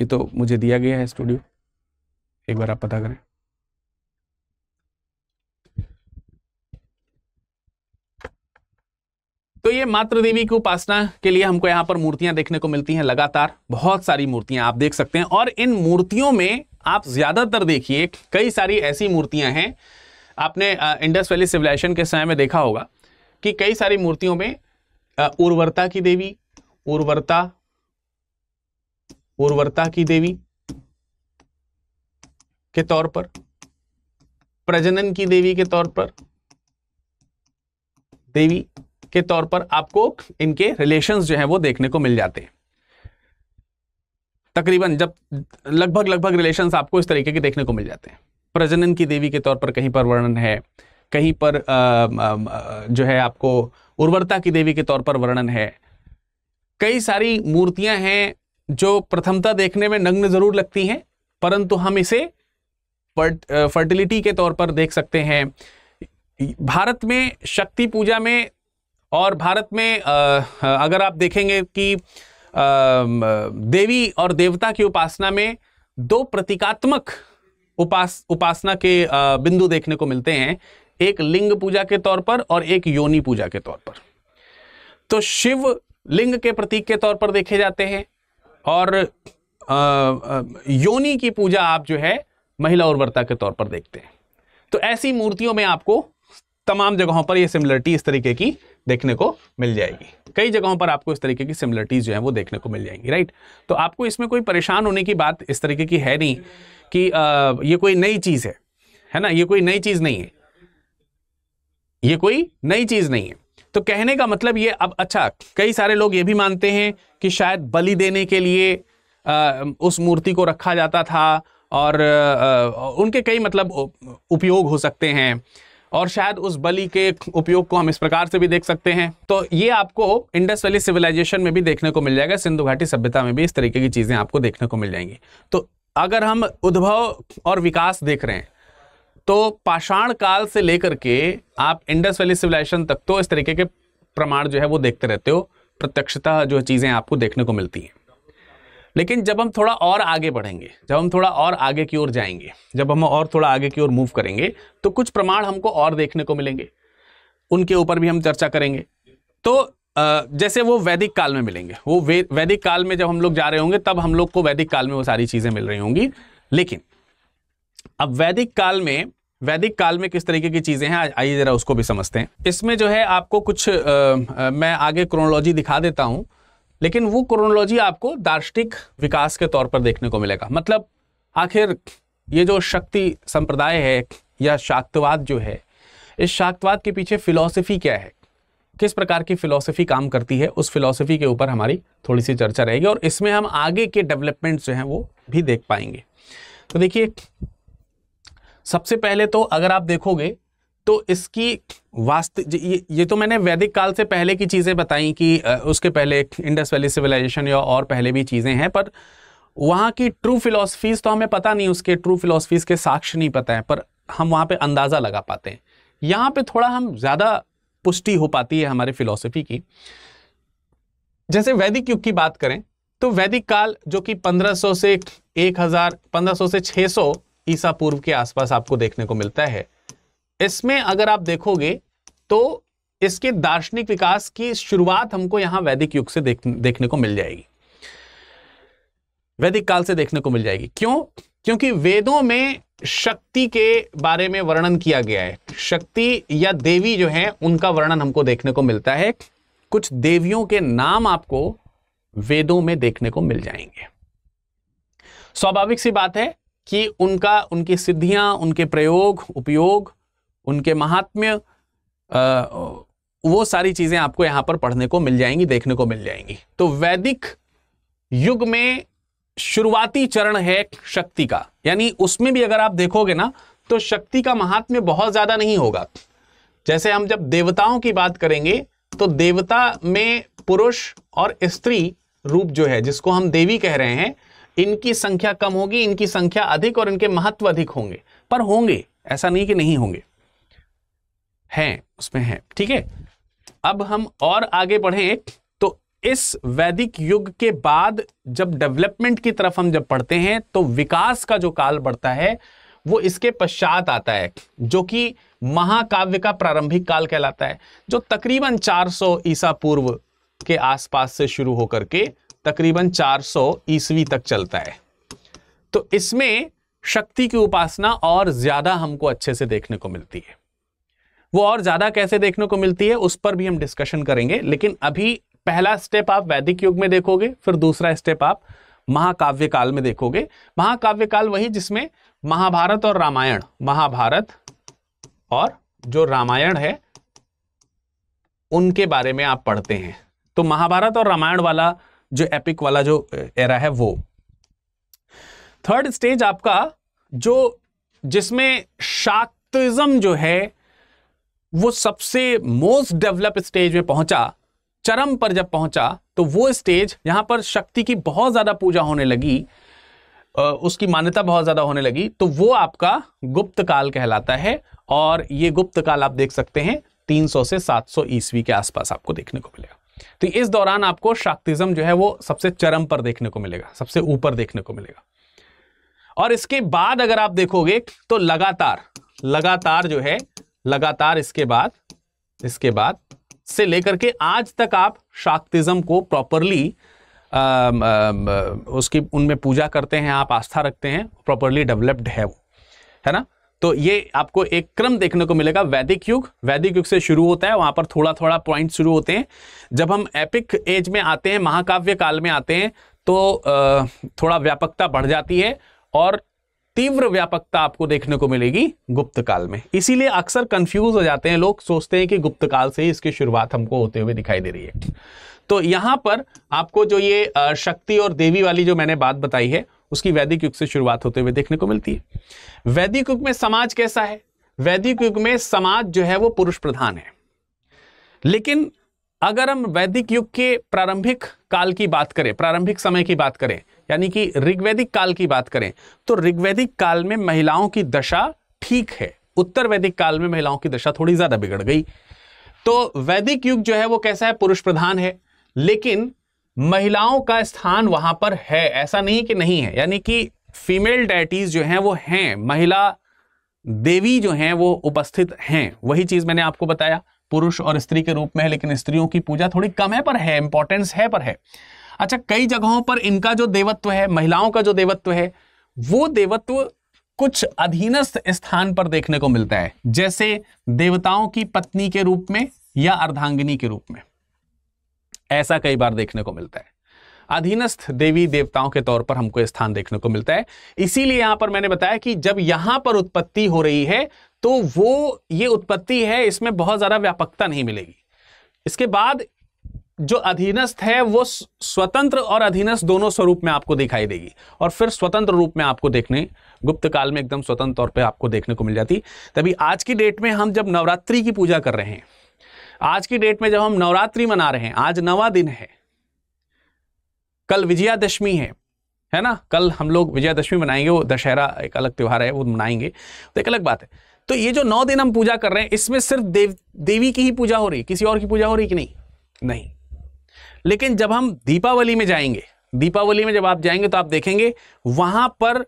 ये तो मुझे दिया गया है स्टूडियो। एक बार आप पता करें। तो ये मातृ देवी की उपासना के लिए हमको यहाँ पर मूर्तियाँ देखने को मिलती हैं, लगातार बहुत सारी मूर्तियाँ आप देख सकते हैं। और इन मूर्तियों में आप ज़्यादातर देखिए, कई सारी ऐसी मूर्तियाँ हैं, आपने इंडस वैली सिविलाइजेशन के समय में देखा होगा कि कई सारी मूर्तियों में उर्वरता की देवी, उर्वरता उर्वरता की देवी के तौर पर, प्रजनन की देवी के तौर पर, देवी के तौर पर आपको इनके रिलेशंस जो है वो देखने को मिल जाते हैं। तकरीबन जब लगभग लगभग रिलेशंस आपको इस तरीके के देखने को मिल जाते हैं। प्रजनन की देवी के तौर पर कहीं पर वर्णन है कहीं पर आ, आ, जो है आपको उर्वरता की देवी के तौर पर वर्णन है। कई सारी मूर्तियाँ हैं जो प्रथमता देखने में नग्न ज़रूर लगती हैं परंतु हम इसे फर्टिलिटी के तौर पर देख सकते हैं। भारत में शक्ति पूजा में और भारत में अगर आप देखेंगे कि देवी और देवता की उपासना में दो प्रतीकात्मक उपास, उपासना के बिंदु देखने को मिलते हैं। एक लिंग पूजा के तौर पर और एक योनि पूजा के तौर पर। तो शिव लिंग के प्रतीक के तौर पर देखे जाते हैं और योनि की पूजा आप जो है, महिला उर्वरता के तौर पर देखते हैं। तो ऐसी मूर्तियों में आपको तमाम जगहों पर ये सिमिलरिटी इस तरीके की देखने को मिल जाएगी। कई जगहों पर आपको इस तरीके की सिमिलरिटीज जो है वो देखने को मिल जाएँगी राइट तो आपको इसमें कोई परेशान होने की बात इस तरीके की है नहीं कि आ, ये कोई नई चीज़ है है ना? ये कोई नई चीज़ नहीं है। ये कोई नई चीज़ नहीं है। तो कहने का मतलब ये अब अच्छा कई सारे लोग ये भी मानते हैं कि शायद बलि देने के लिए आ, उस मूर्ति को रखा जाता था और आ, उनके कई मतलब उपयोग हो सकते हैं। और शायद उस बलि के उपयोग को हम इस प्रकार से भी देख सकते हैं। तो ये आपको इंडस वैली सिविलाइजेशन में भी देखने को मिल जाएगा, सिंधु घाटी सभ्यता में भी इस तरीके की चीज़ें आपको देखने को मिल जाएँगी। तो अगर हम उद्भव और विकास देख रहे हैं तो पाषाण काल से लेकर के आप इंडस वैली सिविलाइजेशन तक तो इस तरीके के प्रमाण जो है वो देखते रहते हो, प्रत्यक्षता जो चीज़ें आपको देखने को मिलती हैं। लेकिन जब हम थोड़ा और आगे बढ़ेंगे जब हम थोड़ा और आगे की ओर जाएँगे जब हम और थोड़ा आगे की ओर मूव करेंगे तो कुछ प्रमाण हमको और देखने को मिलेंगे। उनके ऊपर भी हम चर्चा करेंगे। तो जैसे वो वैदिक काल में मिलेंगे वो वैदिक काल में जब हम लोग जा रहे होंगे तब हम लोग को वैदिक काल में वो सारी चीज़ें मिल रही होंगी। लेकिन अब वैदिक काल में वैदिक काल में किस तरीके की चीज़ें हैं आइए जरा उसको भी समझते हैं। इसमें जो है आपको कुछ आ, आ, मैं आगे क्रोनोलॉजी दिखा देता हूँ। लेकिन वो क्रोनोलॉजी आपको दार्शनिक विकास के तौर पर देखने को मिलेगा। मतलब आखिर ये जो शक्ति संप्रदाय है या शाक्तवाद जो है, इस शाक्तवाद के पीछे फिलॉसफी क्या है? किस प्रकार की फिलॉसफी काम करती है? उस फिलॉसफी के ऊपर हमारी थोड़ी सी चर्चा रहेगी और इसमें हम आगे के डेवलपमेंट जो हैं वो भी देख पाएँगे। तो देखिए, सबसे पहले तो अगर आप देखोगे तो इसकी वास्तव ये, ये तो मैंने वैदिक काल से पहले की चीज़ें बताई कि उसके पहले इंडस वैली सिविलाइजेशन या और पहले भी चीज़ें हैं पर वहाँ की ट्रू फिलोसफीज तो हमें पता नहीं उसके ट्रू फिलोसफीज के साक्ष्य नहीं पता है पर हम वहाँ पे अंदाज़ा लगा पाते हैं। यहाँ पे थोड़ा हम ज़्यादा पुष्टि हो पाती है हमारे फिलोसफी की। जैसे वैदिक युग की बात करें तो वैदिक काल जो कि 1500 से 1000 1500 से 600 ईसा पूर्व के आसपास आपको देखने को मिलता है इसमें अगर आप देखोगे तो इसके दार्शनिक विकास की शुरुआत हमको यहाँ वैदिक युग से देख, देखने को मिल जाएगी। वैदिक काल से देखने को मिल जाएगी। क्यों? क्योंकि वेदों में शक्ति के बारे में वर्णन किया गया है। शक्ति या देवी जो है उनका वर्णन हमको देखने को मिलता है। कुछ देवियों के नाम आपको वेदों में देखने को मिल जाएँगे। स्वाभाविक सी बात है कि उनका उनकी सिद्धियाँ उनके प्रयोग उपयोग उनके महात्म्य वो सारी चीज़ें आपको यहाँ पर पढ़ने को मिल जाएँगी, देखने को मिल जाएँगी। तो वैदिक युग में शुरुआती चरण है शक्ति का। यानी उसमें भी अगर आप देखोगे ना तो शक्ति का महात्म्य बहुत ज़्यादा नहीं होगा। जैसे हम जब देवताओं की बात करेंगे तो देवता में पुरुष और स्त्री रूप जो है, जिसको हम देवी कह रहे हैं, इनकी संख्या कम होगी, इनकी संख्या अधिक और इनके महत्व अधिक होंगे। पर होंगे, ऐसा नहीं कि नहीं होंगे। हैं, उसमें हैं, ठीक है? अब हम और आगे बढ़े तो इस वैदिक युग के बाद जब डेवलपमेंट की तरफ़ हम जब पढ़ते हैं तो विकास का जो काल बढ़ता है, वो इसके पश्चात आता है, जो कि महाकाव्य का प्रारंभिक काल कहलाता है, जो तकरीबन 400 ईसा पूर्व के आसपास से शुरू होकर के तकरीबन 400 ईसवी तक चलता है। तो इसमें शक्ति की उपासना और ज़्यादा हमको अच्छे से देखने को मिलती है। वो और ज़्यादा कैसे देखने को मिलती है, उस पर भी हम डिस्कशन करेंगे। लेकिन अभी पहला स्टेप आप वैदिक युग में देखोगे, फिर दूसरा स्टेप आप महाकाव्य काल में देखोगे। महाकाव्य काल वही जिसमें महाभारत और रामायण, महाभारत और जो रामायण है, उनके बारे में आप पढ़ते हैं। तो महाभारत और रामायण वाला जो एपिक वाला जो एरा है वो। थर्ड स्टेज आपका जो जिसमें शाक्तिज्म जो है वो सबसे मोस्ट डेवलप स्टेज में पहुँचा, चरम पर जब पहुँचा तो वो स्टेज यहाँ पर शक्ति की बहुत ज़्यादा पूजा होने लगी उसकी मान्यता बहुत ज़्यादा होने लगी तो वो आपका गुप्त काल कहलाता है और ये गुप्त काल आप देख सकते हैं 300 से 700 ईस्वी के आसपास आपको देखने को मिलेगा। तो इस दौरान आपको शाक्तिज्म जो है वो सबसे चरम पर देखने को मिलेगा, सबसे ऊपर देखने को मिलेगा। और इसके बाद अगर आप देखोगे तो लगातार लगातार जो है लगातार इसके बाद इसके बाद से लेकर के आज तक आप शाक्तिज्म को प्रॉपरली उसकी, उनमें पूजा करते हैं, आप आस्था रखते हैं प्रॉपरली डेवलप्ड है वो, है ना? तो ये आपको एक क्रम देखने को मिलेगा, वैदिक युग वैदिक युग से शुरू होता है, वहाँ पर थोड़ा थोड़ा पॉइंट शुरू होते हैं। जब हम एपिक एज में आते हैं, महाकाव्य काल में आते हैं तो थोड़ा व्यापकता बढ़ जाती है और तीव्र व्यापकता आपको देखने को मिलेगी गुप्त काल में। इसीलिए अक्सर कंफ्यूज हो जाते हैं लोग, सोचते हैं कि गुप्त काल से ही इसकी शुरुआत हमको होते हुए दिखाई दे रही है। तो यहाँ पर आपको जो ये शक्ति और देवी वाली जो मैंने बात बताई है, उसकी वैदिक युग से शुरुआत होते हुए देखने को मिलती है। वैदिक युग में समाज कैसा है? वैदिक युग में समाज जो है वो पुरुष प्रधान है। लेकिन अगर हम वैदिक युग के प्रारंभिक काल की बात करें, प्रारंभिक समय की बात करें यानी कि ऋग्वैदिक काल की बात करें तो ऋग्वैदिक काल में महिलाओं की दशा ठीक है, उत्तर वैदिक काल में महिलाओं की दशा थोड़ी ज़्यादा बिगड़ गई। तो वैदिक युग जो है वो कैसा है, पुरुष प्रधान है, लेकिन महिलाओं का स्थान वहाँ पर है, ऐसा नहीं कि नहीं है, यानी कि फीमेल डायटीज जो हैं वो हैं, महिला देवी जो हैं वो उपस्थित हैं, वही चीज़ मैंने आपको बताया, पुरुष और स्त्री के रूप में है, लेकिन स्त्रियों की पूजा थोड़ी कम है, पर है इंपॉर्टेंस है, पर है। अच्छा कई जगहों पर इनका जो देवत्व है, महिलाओं का जो देवत्व है, वो देवत्व कुछ अधीनस्थ स्थान पर देखने को मिलता है, जैसे देवताओं की पत्नी के रूप में या अर्धांगिनी के रूप में। ऐसा कई बार देखने को मिलता है। अधीनस्थ देवी देवताओं के तौर पर हमको स्थान देखने को मिलता है। इसीलिए यहाँ पर मैंने बताया कि जब यहाँ पर उत्पत्ति हो रही है तो वो, ये उत्पत्ति है, इसमें बहुत ज़्यादा व्यापकता नहीं मिलेगी। इसके बाद जो अधीनस्थ है, वो स्वतंत्र और अधीनस्थ दोनों स्वरूप में आपको दिखाई देगी। और फिर स्वतंत्र रूप में आपको देखने, गुप्त काल में एकदम स्वतंत्र तौर पे आपको देखने को मिल जाती। तभी आज की डेट में हम जब नवरात्रि की पूजा कर रहे हैं, आज की डेट में जब हम नवरात्रि मना रहे हैं, आज नवा दिन है, कल विजयादशमी है है ना? कल हम लोग विजयादशमी मनाएँगे, वो दशहरा एक अलग त्यौहार है, वो मनाएँगे तो एक अलग बात है। तो ये जो नौ दिन हम पूजा कर रहे हैं, इसमें सिर्फ़ देव, देवी की ही पूजा हो रही है किसी और की पूजा हो रही कि नहीं? नहीं। लेकिन जब हम दीपावली में जाएँगे, दीपावली में जब आप जाएँगे तो आप देखेंगे वहाँ पर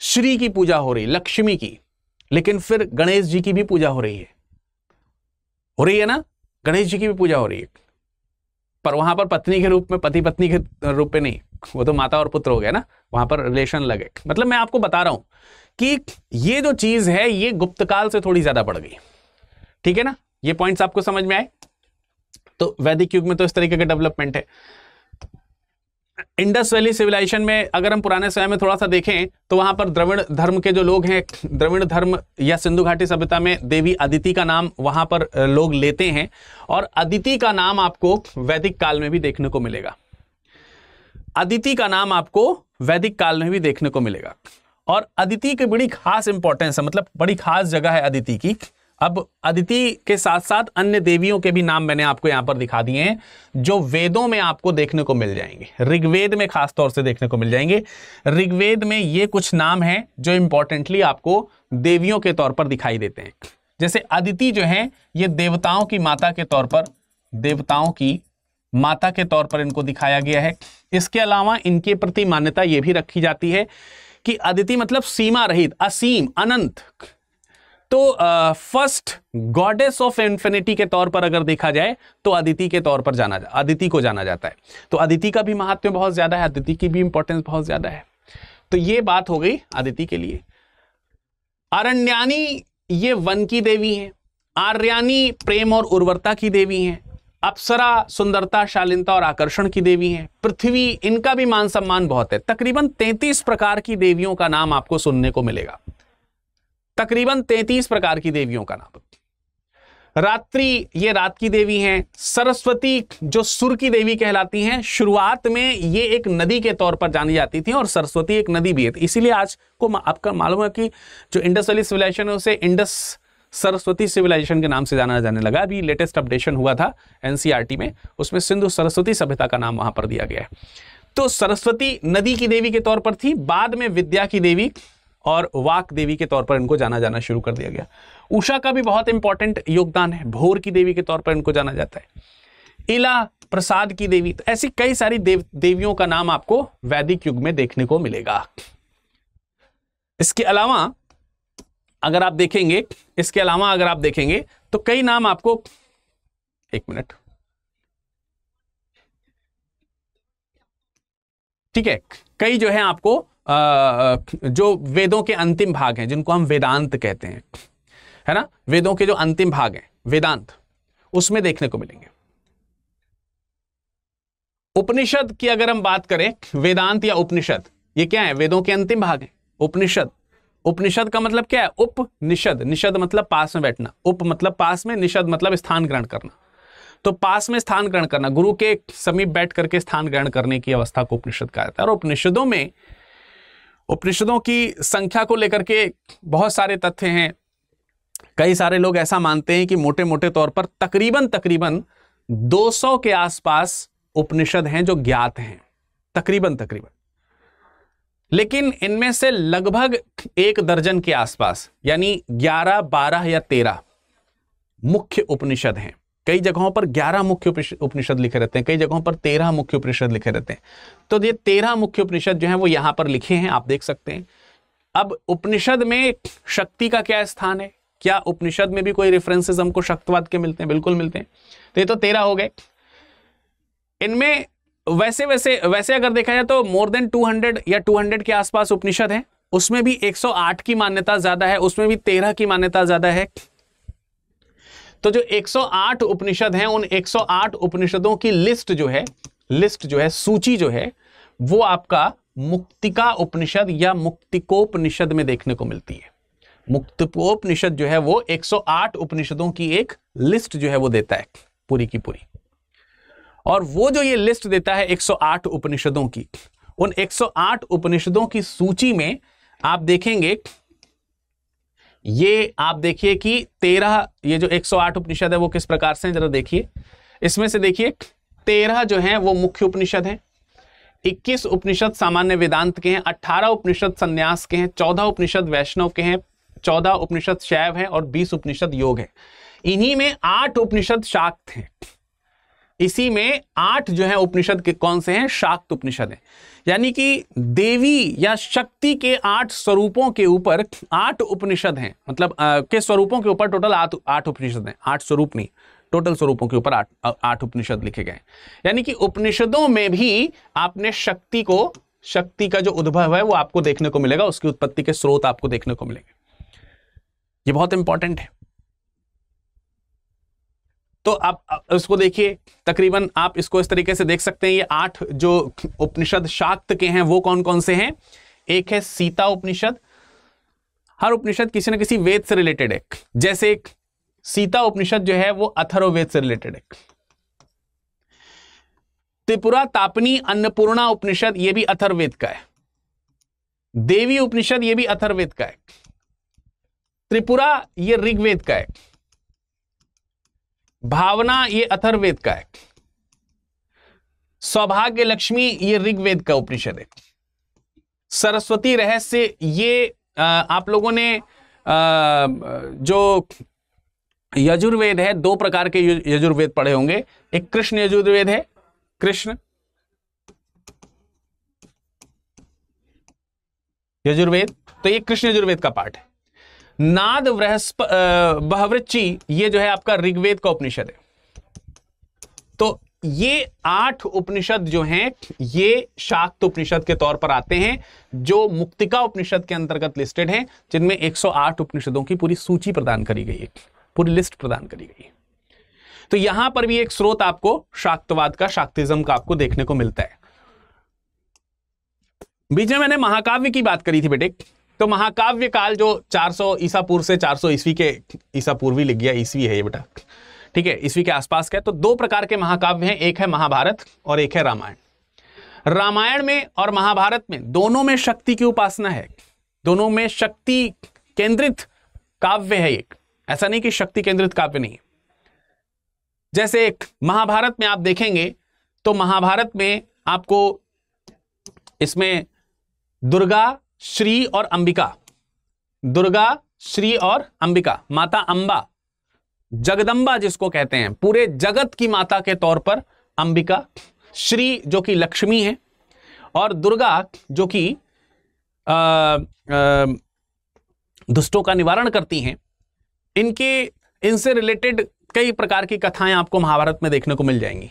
श्री की पूजा हो रही, लक्ष्मी की, लेकिन फिर गणेश जी की भी पूजा हो रही है। हो रही है ना? गणेश जी की भी पूजा हो रही है। पर वहाँ पर पत्नी के रूप में पति पत्नी के रूप में नहीं, वो तो माता और पुत्र हो गया ना, वहाँ पर रिलेशन लगे मतलब मैं आपको बता रहा हूँ कि ये जो चीज़ है, ये गुप्त काल से थोड़ी ज़्यादा बढ़ गई। ठीक है ना? ये पॉइंट्स आपको समझ में आए? तो वैदिक युग में तो इस तरीके का डेवलपमेंट है। इंडस वैली सिविलाइजेशन में अगर हम पुराने समय में थोड़ा सा देखें तो वहाँ पर द्रविड़ धर्म के जो लोग हैं, द्रविड़ धर्म या सिंधु घाटी सभ्यता में देवी अदिति का नाम वहाँ पर लोग लेते हैं और अदिति का नाम आपको वैदिक काल में भी देखने को मिलेगा। अदिति का नाम आपको वैदिक काल में भी देखने को मिलेगा। और अदिति की बड़ी खास इंपॉर्टेंस है मतलब बड़ी खास जगह है अदिति की। अब अदिति के साथ साथ अन्य देवियों के भी नाम मैंने आपको यहाँ पर दिखा दिए हैं, जो वेदों में आपको देखने को मिल जाएँगे। ऋग्वेद में खास तौर से देखने को मिल जाएँगे। ऋग्वेद में ये कुछ नाम हैं, जो इंपॉर्टेंटली आपको देवियों के तौर पर दिखाई देते हैं। जैसे अदिति जो है, ये देवताओं की माता के तौर पर, देवताओं की माता के तौर पर इनको दिखाया गया है। इसके अलावा इनके प्रति मान्यता ये भी रखी जाती है कि अदिति मतलब सीमा रहित, असीम, अनंत। तो फ़र्स्ट गॉडेस ऑफ़ इंफिनिटी के तौर पर अगर देखा जाए तो अदिति के तौर पर जाना अदिति को जाना जाता है। तो अदिति का भी महत्व बहुत ज़्यादा है अदिति की भी इंपॉर्टेंस बहुत ज़्यादा है। तो ये बात हो गई अदिति के लिए। अरण्यानी ये वन की देवी है, आर्यानी प्रेम और उर्वरता की देवी है, अप्सरा सुंदरता, शालीनता और आकर्षण की देवी है, पृथ्वी, इनका भी मान सम्मान बहुत है। तकरीबन 33 प्रकार की देवियों का नाम आपको सुनने को मिलेगा। तकरीबन तैतीस प्रकार की देवियों का नाम। रात्रि ये रात की देवी हैं, सरस्वती जो सुर की देवी कहलाती हैं, शुरुआत में ये एक नदी के तौर पर जानी जाती थी और सरस्वती एक नदी भी है। इसीलिए आज को आपका मालूम है कि जो इंडस वैली सिविलाइजेशन है, उसे इंडस सरस्वती सिविलाइजेशन के नाम से जाना जाने लगा। अभी लेटेस्ट अपडेशन हुआ था एनसीईआरटी में, उसमें सिंधु सरस्वती सभ्यता का नाम वहाँ पर दिया गया है। तो सरस्वती नदी की देवी के तौर पर थी, बाद में विद्या की देवी और वाक देवी के तौर पर इनको जाना जाना शुरू कर दिया गया। उषा का भी बहुत इंपॉर्टेंट योगदान है। भोर की देवी के तौर पर इनको जाना जाता है। इला प्रसाद की देवी तो ऐसी कई सारी देव, देवियों का नाम आपको वैदिक युग में देखने को मिलेगा। इसके अलावा, अगर आप देखेंगे, इसके अलावा अगर आप देखेंगे तो कई नाम आपको, एक मिनट। ठीक है, कई जो है आपको जो वेदों के अंतिम भाग हैं, जिनको हम वेदांत कहते हैं, है ना? वेदों के जो अंतिम भाग हैं, वेदांत, उसमें देखने को मिलेंगे। उपनिषद की अगर हम बात करें, वेदांत या उपनिषद, ये क्या है? वेदों के अंतिम भाग है, उपनिषद। उपनिषद का मतलब क्या है? उपनिषद। निषद मतलब पास में बैठना। उप मतलब पास में, निषद मतलब स्थान ग्रहण करना। तो पास में स्थान ग्रहण करना, गुरु के समीप बैठ करके स्थान ग्रहण करने की अवस्था को उपनिषद कहा जाता है। और उपनिषदों में उपनिषदों की संख्या को लेकर के बहुत सारे तथ्य हैं। कई सारे लोग ऐसा मानते हैं कि मोटे मोटे तौर पर तकरीबन तकरीबन 200 के आसपास उपनिषद हैं जो ज्ञात हैं। तकरीबन तकरीबन। लेकिन इनमें से लगभग एक दर्जन के आसपास यानी 11, 12 या 13 मुख्य उपनिषद हैं। कई जगहों पर 11 मुख्य उपनिषद लिखे रहते हैं, कई जगहों पर 13 मुख्य उपनिषद लिखे रहते हैं। तो ये 13 मुख्य उपनिषद जो है वो यहाँ पर लिखे हैं, आप देख सकते हैं। अब उपनिषद में शक्ति का क्या स्थान है? क्या उपनिषद में भी कोई रेफरेंसेस हमको शक्तवाद के मिलते हैं? बिल्कुल मिलते हैं। तो ये तो तेरह हो गए। इनमें वैसे वैसे वैसे अगर देखा जाए तो मोर देन 200 या 200 के आसपास उपनिषद है। उसमें भी 108 की मान्यता ज़्यादा है, उसमें भी 13 की मान्यता ज़्यादा है। तो जो 108 उपनिषद हैं, उन 108 उपनिषदों की लिस्ट जो है, लिस्ट जो है, सूची जो है, वो आपका मुक्तिका उपनिषद या मुक्तिकोपनिषद में देखने को मिलती है। मुक्तिकोपनिषद जो है, वो 108 उपनिषदों की एक लिस्ट जो है, वो देता है, पूरी की पूरी। और वो जो ये लिस्ट देता है 108 उपनिषदों की, उन 108 उपनिषदों की सूची में आप देखेंगे ये आप देखिए कि तेरह, ये जो 108 उपनिषद है, वो किस प्रकार से जरा देखिए। इसमें से देखिए, तेरह जो है, वो मुख्य उपनिषद है। 21 उपनिषद सामान्य वेदांत के हैं 18 उपनिषद संन्यास के हैं 14 उपनिषद वैष्णव के हैं 14 उपनिषद शैव है और 20 उपनिषद योग है। इन्हीं में आठ उपनिषद शाक्त हैं। इसी में आठ जो है उपनिषद के कौन से हैं? शाक्त उपनिषद हैं। यानी कि देवी या शक्ति के आठ स्वरूपों के ऊपर आठ उपनिषद हैं। मतलब आ, के स्वरूपों के ऊपर टोटल आठ उपनिषद हैं। आठ स्वरूप नहीं टोटल स्वरूपों के ऊपर आठ आठ उपनिषद लिखे गए यानी कि उपनिषदों में भी आपने शक्ति को शक्ति का जो उद्भव है वो आपको देखने को मिलेगा उसकी उत्पत्ति के स्रोत आपको देखने को मिलेंगे। ये बहुत इंपॉर्टेंट है। तो आप इसको देखिए, तकरीबन आप इसको इस तरीके से देख सकते हैं, ये आठ जो उपनिषद शाक्त के हैं, वो कौन कौन से हैं? एक है सीता उपनिषद। हर उपनिषद किसी न किसी वेद से रिलेटेड है। जैसे सीता उपनिषद जो है, वो अथर्ववेद से रिलेटेड है। त्रिपुरा तापनी अन्नपूर्णा उपनिषद, ये भी अथर्ववेद का है। देवी उपनिषद, ये भी अथर्ववेद का है। त्रिपुरा, ये ऋग्वेद का है। भावना ये अथर्वेद का है। सौभाग्य लक्ष्मी ये ऋग्वेद का उपनिषद है। सरस्वती रहस्य ये आप लोगों ने जो यजुर्वेद है, दो प्रकार के यजुर्वेद पढ़े होंगे। एक कृष्ण यजुर्वेद है, कृष्ण। यजुर्वेद तो ये कृष्ण यजुर्वेद का पाठ है। नाद बृहस्प बहवृच्ची, ये जो है आपका ऋग्वेद का उपनिषद है। तो ये आठ उपनिषद जो हैं, ये शाक्त उपनिषद के तौर पर आते हैं, जो मुक्तिका उपनिषद के अंतर्गत लिस्टेड हैं, जिनमें 108 उपनिषदों की पूरी सूची प्रदान करी गई है। पूरी लिस्ट प्रदान करी गई है। तो यहाँ पर भी एक स्रोत आपको शाक्तवाद का, शाक्तिज्म का आपको देखने को मिलता है। बीच में मैंने महाकाव्य की बात करी थी बेटे। तो महाकाव्य काल जो 400 ईसा पूर्व से 400 ईस्वी के ईसा पूर्वी लिख गया ईस्वी है ये बेटा। ठीक है, ईस्वी के आसपास का है। तो दो प्रकार के महाकाव्य हैं, एक है महाभारत और एक है रामायण। रामायण में और महाभारत में दोनों में शक्ति की उपासना है। दोनों में शक्ति केंद्रित काव्य है एक। ऐसा नहीं कि शक्ति केंद्रित काव्य नहीं जैसे एक महाभारत में आप देखेंगे तो महाभारत में आपको इसमें दुर्गा श्री और अंबिका। दुर्गा, श्री और अंबिका। माता अंबा। जगदम्बा जिसको कहते हैं। पूरे जगत की माता के तौर पर अंबिका। श्री जो कि लक्ष्मी है। और दुर्गा जो कि दुष्टों का निवारण करती हैं। इनके, इनसे रिलेटेड कई प्रकार की कथाएँ आपको महाभारत में देखने को मिल जाएँगी।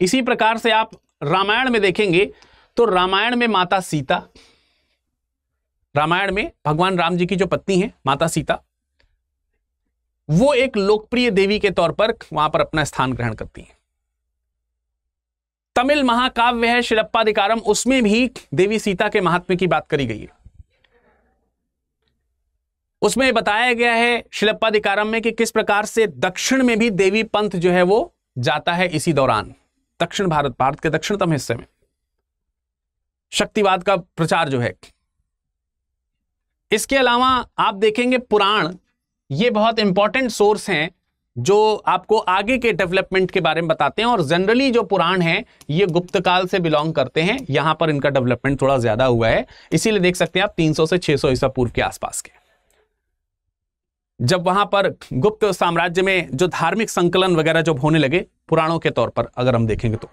इसी प्रकार से आप रामायण में देखेंगे तो रामायण में माता सीता रामायण में भगवान राम जी की जो पत्नी है, माता सीता, वो एक लोकप्रिय देवी के तौर पर वहाँ पर अपना स्थान ग्रहण करती है। तमिल महाकाव्य है शिलप्पाधिकारम उसमें भी देवी सीता के महात्म्य की बात करी गई है। उसमें बताया गया है शिलप्पाधिकारम में कि किस प्रकार से दक्षिण में भी देवी पंथ जो है वो जाता है इसी दौरान, दक्षिण भारत भारत के दक्षिणतम हिस्से में। शक्तिवाद का प्रचार जो है इसके अलावा आप देखेंगे पुराण। ये बहुत इंपॉर्टेंट सोर्स हैं जो आपको आगे के डेवलपमेंट के बारे में बताते हैं और जनरली जो पुराण है, ये गुप्त काल से बिलोंग करते हैं। यहाँ पर इनका डेवलपमेंट थोड़ा ज़्यादा हुआ है। इसीलिए देख सकते हैं आप 300 से 600 सौ ईसा पूर्व के आसपास के। जब वहाँ पर गुप्त साम्राज्य में जो धार्मिक संकलन वगैरह जब होने लगे पुराणों के तौर पर, अगर हम देखेंगे तो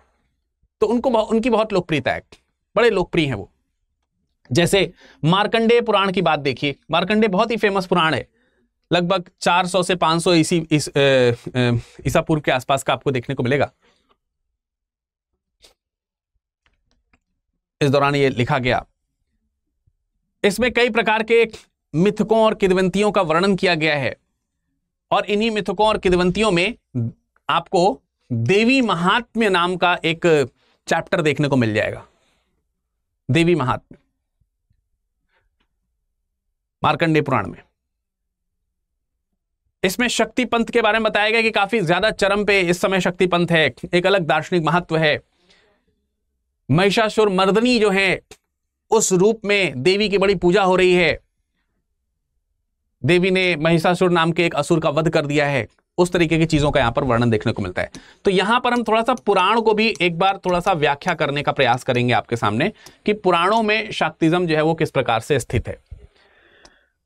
तो उनको उनकी बहुत लोकप्रियता है। बड़े लोकप्रिय हैं वो। जैसे मार्कंडेय पुराण की बात देखिए मार्कंडेय बहुत ही फ़ेमस पुराण है। लगभग 400 से 500 सौ इसी इस ईसा पूर्व के आसपास का आपको देखने को मिलेगा। इस दौरान ये लिखा गया, इसमें कई प्रकार के मिथकों और किदवंतियों का वर्णन किया गया है और इन्हीं मिथकों और किदवंतियों में आपको देवी महात्म्य नाम का एक, चैप्टर देखने को मिल जाएगा। देवी महात्म्य। मार्कंडे पुराण में। इसमें शक्ति पंथ के बारे में बताया गया कि काफ़ी ज़्यादा चरम पे इस समय शक्ति पंथ है, एक अलग दार्शनिक महत्व है। महिषासुर मर्दनी जो है, उस रूप में देवी की बड़ी पूजा हो रही है। देवी ने महिषासुर नाम के एक असुर का वध कर दिया है। उस तरीके की चीज़ों का यहाँ पर वर्णन देखने को मिलता है। तो यहाँ पर हम थोड़ा सा पुराण को भी एक बार थोड़ा सा व्याख्या करने का प्रयास करेंगे आपके सामने कि पुराणों में शाक्तिज्म जो है वो किस प्रकार से स्थित है।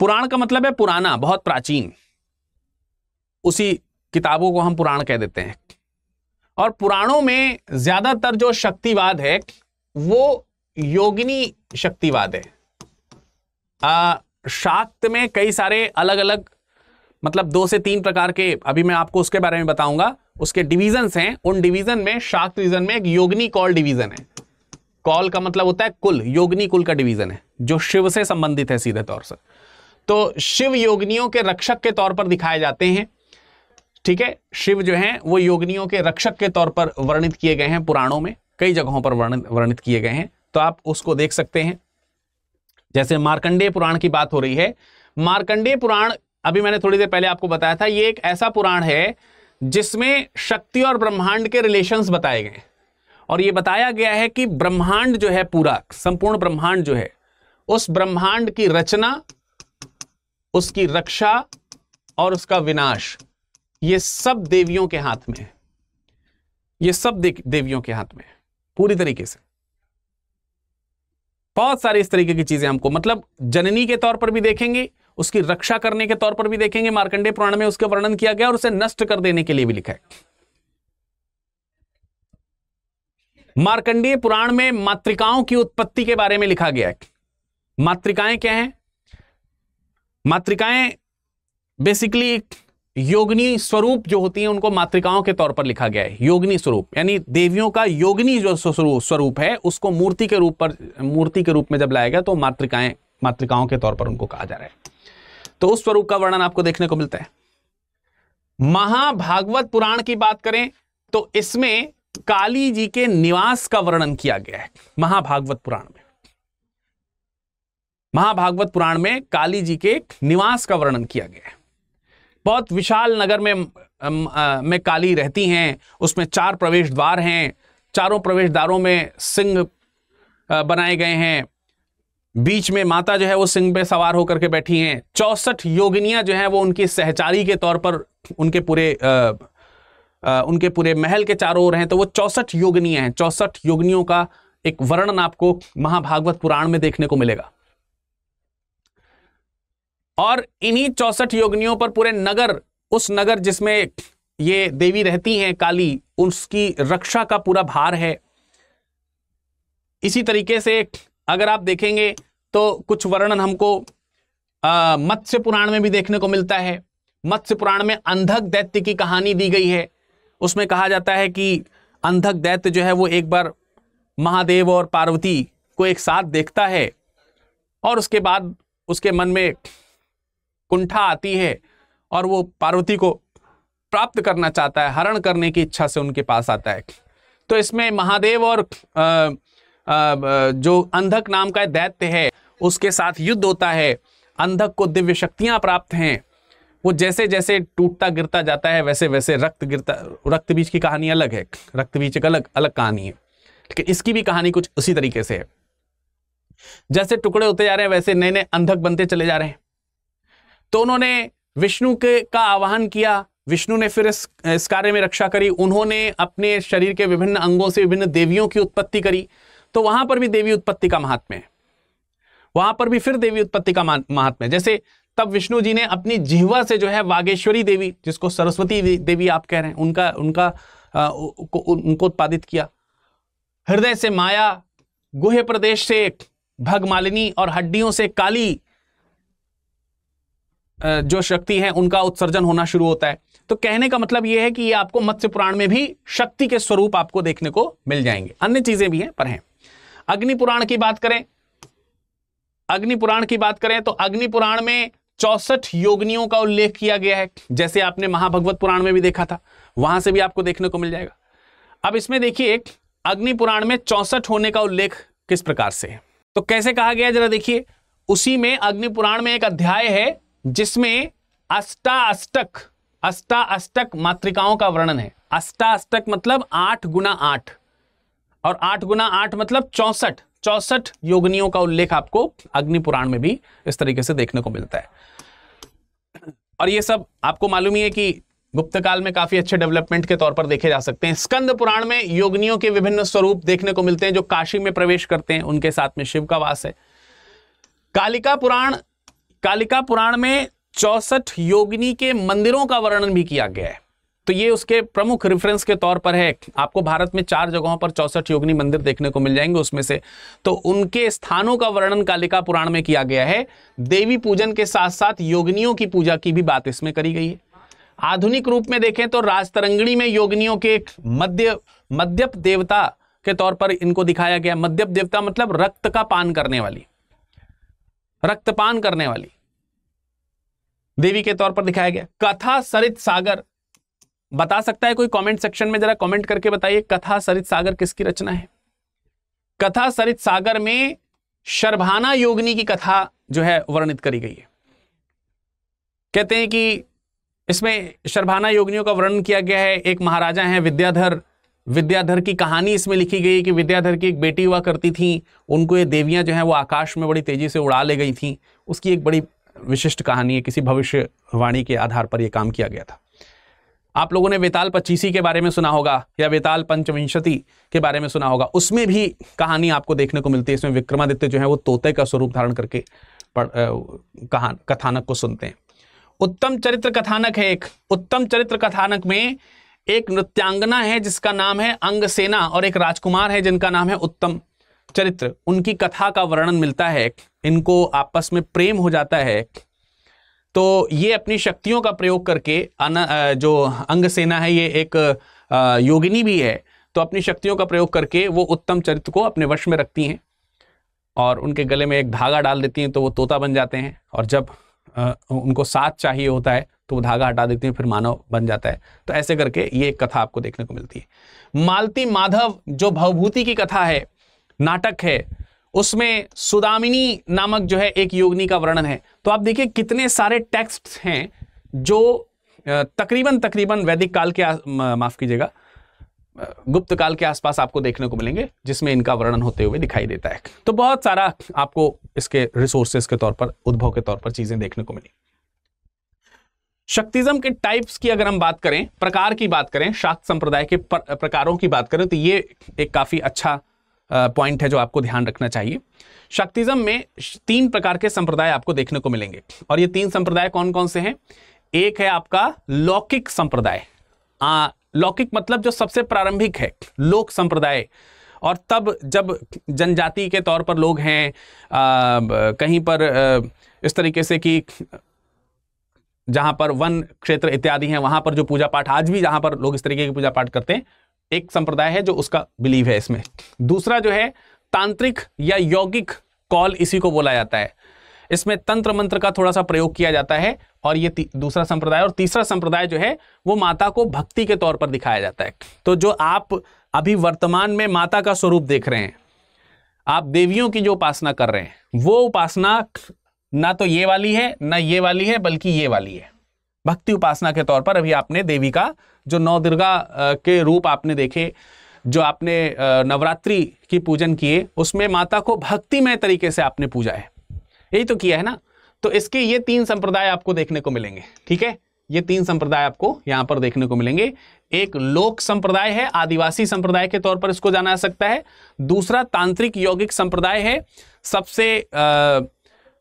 पुराण का मतलब है पुराना बहुत प्राचीन। उसी किताबों को हम पुराण कह देते हैं। और पुराणों में ज़्यादातर जो शक्तिवाद है वो योगिनी शक्तिवाद है। आ, शाक्त में कई सारे अलग अलग मतलब दो से तीन प्रकार के अभी मैं आपको उसके बारे में बताऊँगा। उसके डिवीज़न हैं उन डिवीज़न में शाक्त डिवीज़न में एक योगनी कॉल डिवीज़न है। कॉल का मतलब होता है कुल योगनी कुल का डिवीज़न है जो शिव से संबंधित है सीधे तौर से। तो शिव योगनियों के रक्षक के तौर पर दिखाए जाते हैं। ठीक है? शिव जो है, वो योगनियों के रक्षक के तौर पर वर्णित किए गए हैं पुराणों में, कई जगहों पर वर्णित वर्णित किए गए हैं। तो आप उसको देख सकते हैं। जैसे मार्कंडेय पुराण की बात हो रही है। मार्कंडेय पुराण, अभी मैंने थोड़ी देर पहले आपको बताया था, ये एक ऐसा पुराण है जिसमें शक्ति और ब्रह्मांड के रिलेशंस बताए गए और ये बताया गया है कि ब्रह्मांड जो है पूरा, संपूर्ण ब्रह्मांड जो है, उस ब्रह्मांड की रचना उसकी रक्षा और उसका विनाश, ये सब देवियों के हाथ में है। ये सब देवियों के हाथ में है, पूरी तरीके से। बहुत सारी इस तरीके की चीज़ें हमको मतलब जननी के तौर पर भी देखेंगे, उसकी रक्षा करने के तौर पर भी देखेंगे, मार्कंडे पुराण में उसका वर्णन किया गया और उसे नष्ट कर देने के लिए भी लिखा है। मार्कंडेय पुराण में मातृकाओं की उत्पत्ति के बारे में लिखा गया है। मातृकाएँ क्या हैं? मातृकाएँ बेसिकली योगनी स्वरूप जो होती हैं, उनको मातृकाओं के तौर पर लिखा गया है। योगनी स्वरूप, यानी देवियों का योगनी जो स्वरूप है, उसको मूर्ति के रूप पर, मूर्ति के रूप में जब लाया गया तो मातृकाएँ, मातृकाओं के तौर पर उनको कहा जा रहा है। तो उस स्वरूप का वर्णन आपको देखने को मिलता है। महाभागवत पुराण की बात करें तो इसमें काली जी के निवास का वर्णन किया गया है, महाभागवत पुराण में। महाभागवत पुराण में काली जी के निवास का वर्णन किया गया है। बहुत विशाल नगर में में काली रहती हैं, उसमें चार प्रवेश द्वार हैं, चारों प्रवेश द्वारों में सिंह बनाए गए हैं। बीच में माता जो है वो सिंह पे सवार होकर के बैठी हैं। चौसठ योगिनियाँ जो हैं वो उनकी सहचारी के तौर पर उनके पूरे उनके पूरे महल के चारों ओर हैं तो वो चौसठ योगिनियाँ हैं। चौसठ योगिनियों का एक वर्णन आपको महाभागवत पुराण में देखने को मिलेगा। और इन्हीं चौसठ योगनियों पर पूरे नगर, उस नगर जिसमें ये देवी रहती हैं, काली, उसकी रक्षा का पूरा भार है। इसी तरीके से अगर आप देखेंगे तो कुछ वर्णन हमको मत्स्य पुराण में भी देखने को मिलता है। मत्स्य पुराण में अंधक दैत्य की कहानी दी गई है। उसमें कहा जाता है कि अंधक दैत्य जो है वो एक बार महादेव और पार्वती को एक साथ देखता है और उसके बाद उसके मन में कुंठा आती है और वो पार्वती को प्राप्त करना चाहता है हरण करने की इच्छा से उनके पास आता है। तो इसमें महादेव और आ, आ, जो अंधक नाम का दैत्य है उसके साथ युद्ध होता है। अंधक को दिव्य शक्तियाँ प्राप्त हैं। वो जैसे जैसे टूटता गिरता जाता है वैसे वैसे रक्त गिरता रक्त बीज की कहानी अलग है। रक्त बीज एक अलग अलग कहानी है। लेकिन इसकी भी कहानी कुछ उसी तरीके से है। जैसे टुकड़े होते जा रहे हैं वैसे नए नए अंधक बनते चले जा रहे हैं। तो उन्होंने विष्णु के का आवाहन किया। विष्णु ने फिर इस इस कार्य में रक्षा करी। उन्होंने अपने शरीर के विभिन्न अंगों से विभिन्न देवियों की उत्पत्ति करी। तो वहाँ पर भी देवी उत्पत्ति का महात्म्य है। वहाँ पर भी फिर देवी उत्पत्ति का महात्म्य जैसे तब विष्णु जी ने अपनी जिहवा से जो है वागेश्वरी देवी जिसको सरस्वती देवी आप कह रहे हैं उनका उनका आ, को, उनको उत्पादित किया। हृदय से माया गुहे प्रदेश से भगमालिनी और हड्डियों से काली जो शक्ति है, उनका उत्सर्जन होना शुरू होता है। तो कहने का मतलब यह है कि ये आपको मत्स्य पुराण में भी शक्ति के स्वरूप आपको देखने को मिल जाएँगे। अन्य चीज़ें भी हैं, पर हैं। अग्नि पुराण की बात करें, अग्नि पुराण की बात करें तो अग्नि पुराण में चौसठ योगनियों का उल्लेख किया गया है। जैसे आपने महाभगवत पुराण में भी देखा था, वहाँ से भी आपको देखने को मिल जाएगा। अब इसमें देखिए, अग्नि पुराण में चौसठ होने का उल्लेख किस प्रकार से है? तो कैसे कहा गया जरा देखिए, उसी में अग्नि पुराण में एक अध्याय है जिसमें अष्टा अष्टक अष्टा अष्टक मात्रिकाओं का वर्णन है। अष्टा अष्टक मतलब आठ गुना आठ। और आठ गुना आठ मतलब चौसठ। चौसठ योगनियों का उल्लेख आपको अग्नि पुराण में भी इस तरीके से देखने को मिलता है। और ये सब आपको मालूम ही है कि गुप्त काल में काफ़ी अच्छे डेवलपमेंट के तौर पर देखे जा सकते हैं। स्कंद पुराण में योगनियों के विभिन्न स्वरूप देखने को मिलते हैं, जो काशी में प्रवेश करते हैं, उनके साथ में शिव का वास है। कालिका पुराण कालिका पुराण में चौसठ योगिनी के मंदिरों का वर्णन भी किया गया है। तो ये उसके प्रमुख रेफरेंस के तौर पर है। आपको भारत में चार जगहों पर चौसठ योगिनी मंदिर देखने को मिल जाएँगे उसमें से। तो उनके स्थानों का वर्णन कालिका पुराण में किया गया है। देवी पूजन के साथ साथ योगिनियों की पूजा की भी बात इसमें करी गई है। आधुनिक रूप में देखें तो राजतरंगिणी में योगिनियों के मध्य, मध्यप देवता के तौर पर इनको दिखाया गया। मध्यप देवता मतलब रक्त का पान करने वाली। रक्तपान करने वाली। देवी के तौर पर दिखाया गया। कथा सरित सागर। बता सकता है कोई कमेंट सेक्शन में? जरा कमेंट करके बताइए, कथा सरित सागर किसकी रचना है? कथा सरित सागर में शर्भाना योगिनी की कथा जो है, वर्णित करी गई है। कहते हैं कि इसमें शर्भाना योगिनियों का वर्णन किया गया है। एक महाराजा है, विद्याधर विद्याधर की कहानी इसमें लिखी गई कि विद्याधर की एक बेटी हुआ करती थी। उनको ये देवियाँ जो है वो आकाश में बड़ी तेज़ी से उड़ा ले गई थी। उसकी एक बड़ी विशिष्ट कहानी है, किसी भविष्यवाणी के आधार पर यह काम किया गया था। आप लोगों ने वेताल पच्चीसी के बारे में सुना होगा, या वेताल पंचविंशति के बारे में सुना होगा। उसमें भी कहानी आपको देखने को मिलती है। इसमें विक्रमादित्य जो है वो तोते का स्वरूप धारण करके कहा, कथानक को सुनते हैं। उत्तम चरित्र कथानक है एक। उत्तम चरित्र कथानक में एक नृत्यांगना है जिसका नाम है अंग सेना और एक राजकुमार है जिनका नाम है उत्तम चरित्र। उनकी कथा का वर्णन मिलता है, इनको आपस में प्रेम हो जाता है। तो ये अपनी शक्तियों का प्रयोग करके जो अंग सेना है, ये एक योगिनी भी है तो अपनी शक्तियों का प्रयोग करके वो उत्तम चरित्र को अपने वश में रखती हैं और उनके गले में एक धागा डाल देती हैं तो वो तोता बन जाते हैं और जब उनको साथ चाहिए होता है तो वो धागा हटा देती है, फिर मानव बन जाता है। तो ऐसे करके ये एक कथा आपको देखने को मिलती है। मालती माधव, जो भवभूति की कथा है, नाटक है, उसमें सुदामिनी नामक जो है एक योगिनी का वर्णन है। तो आप देखिए कितने सारे टेक्स्ट हैं, जो तकरीबन तकरीबन वैदिक काल के माफ़ कीजिएगा गुप्त काल के आसपास आपको देखने को मिलेंगे, जिसमें इनका वर्णन होते हुए दिखाई देता है। तो बहुत सारा आपको इसके रिसोर्सेस के तौर पर, उद्भव के तौर पर चीज़ें देखने को मिली। शक्तिज्म के टाइप्स की अगर हम बात करें प्रकार की बात करें शाक्त संप्रदाय के प्र, प्रकारों की बात करें तो ये एक काफ़ी अच्छा पॉइंट है जो आपको ध्यान रखना चाहिए। शक्तिज्म में तीन प्रकार के संप्रदाय आपको देखने को मिलेंगे। और ये तीन संप्रदाय कौन कौन से हैं? एक है आपका लौकिक संप्रदाय। लौकिक मतलब जो सबसे प्रारंभिक है लोक संप्रदाय। और तब जब जनजाति के तौर पर लोग हैं आ, कहीं पर आ, इस तरीके से कि जहाँ पर वन क्षेत्र इत्यादि हैं, वहाँ पर जो पूजा पाठ, आज भी जहाँ पर लोग इस तरीके की पूजा पाठ करते हैं, एक संप्रदाय है जो उसका बिलीव है इसमें। दूसरा जो है, तांत्रिक या यौगिक कॉल इसी को बोला जाता है। इसमें तंत्र मंत्र का थोड़ा सा प्रयोग किया जाता है, और ये दूसरा संप्रदाय, और तीसरा संप्रदाय जो है, वो माता को भक्ति के तौर पर दिखाया जाता है। तो जो आप अभी वर्तमान में माता का स्वरूप देख रहे हैं, आप देवियों की जो उपासना कर रहे हैं, वो उपासना ना तो ये वाली है, ना ये वाली है, बल्कि ये वाली है। भक्ति उपासना के तौर पर अभी आपने देवी का जो नौ दुर्गा के रूप आपने देखे, जो आपने नवरात्रि की पूजन किए, उसमें माता को भक्तिमय तरीके से आपने पूजा है। यही तो किया है ना? तो इसके ये तीन संप्रदाय आपको देखने को मिलेंगे, ठीक है? ये तीन संप्रदाय आपको यहाँ पर देखने को मिलेंगे। एक लोक संप्रदाय है, आदिवासी संप्रदाय के तौर पर इसको जाना जा सकता है। दूसरा तांत्रिक यौगिक संप्रदाय है। सबसे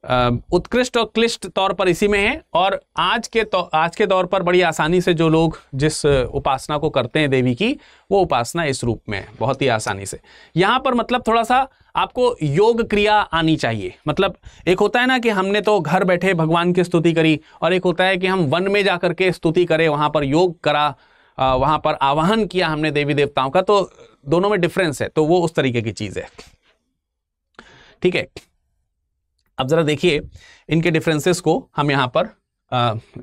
उत्कृष्ट और क्लिष्ट तौर पर इसी में है और आज के तो, आज के दौर पर बड़ी आसानी से जो लोग जिस उपासना को करते हैं देवी की वो उपासना इस रूप में है बहुत ही आसानी से। यहाँ पर मतलब थोड़ा सा आपको योग क्रिया आनी चाहिए। मतलब एक होता है ना कि हमने तो घर बैठे भगवान की स्तुति करी और एक होता है कि हम वन में जा के स्तुति करें वहाँ पर योग करा वहाँ पर आवाहन किया हमने देवी देवताओं का तो दोनों में डिफरेंस है तो वो उस तरीके की चीज़ है। ठीक है? अब ज़रा देखिए इनके डिफरेंसेस को हम यहाँ पर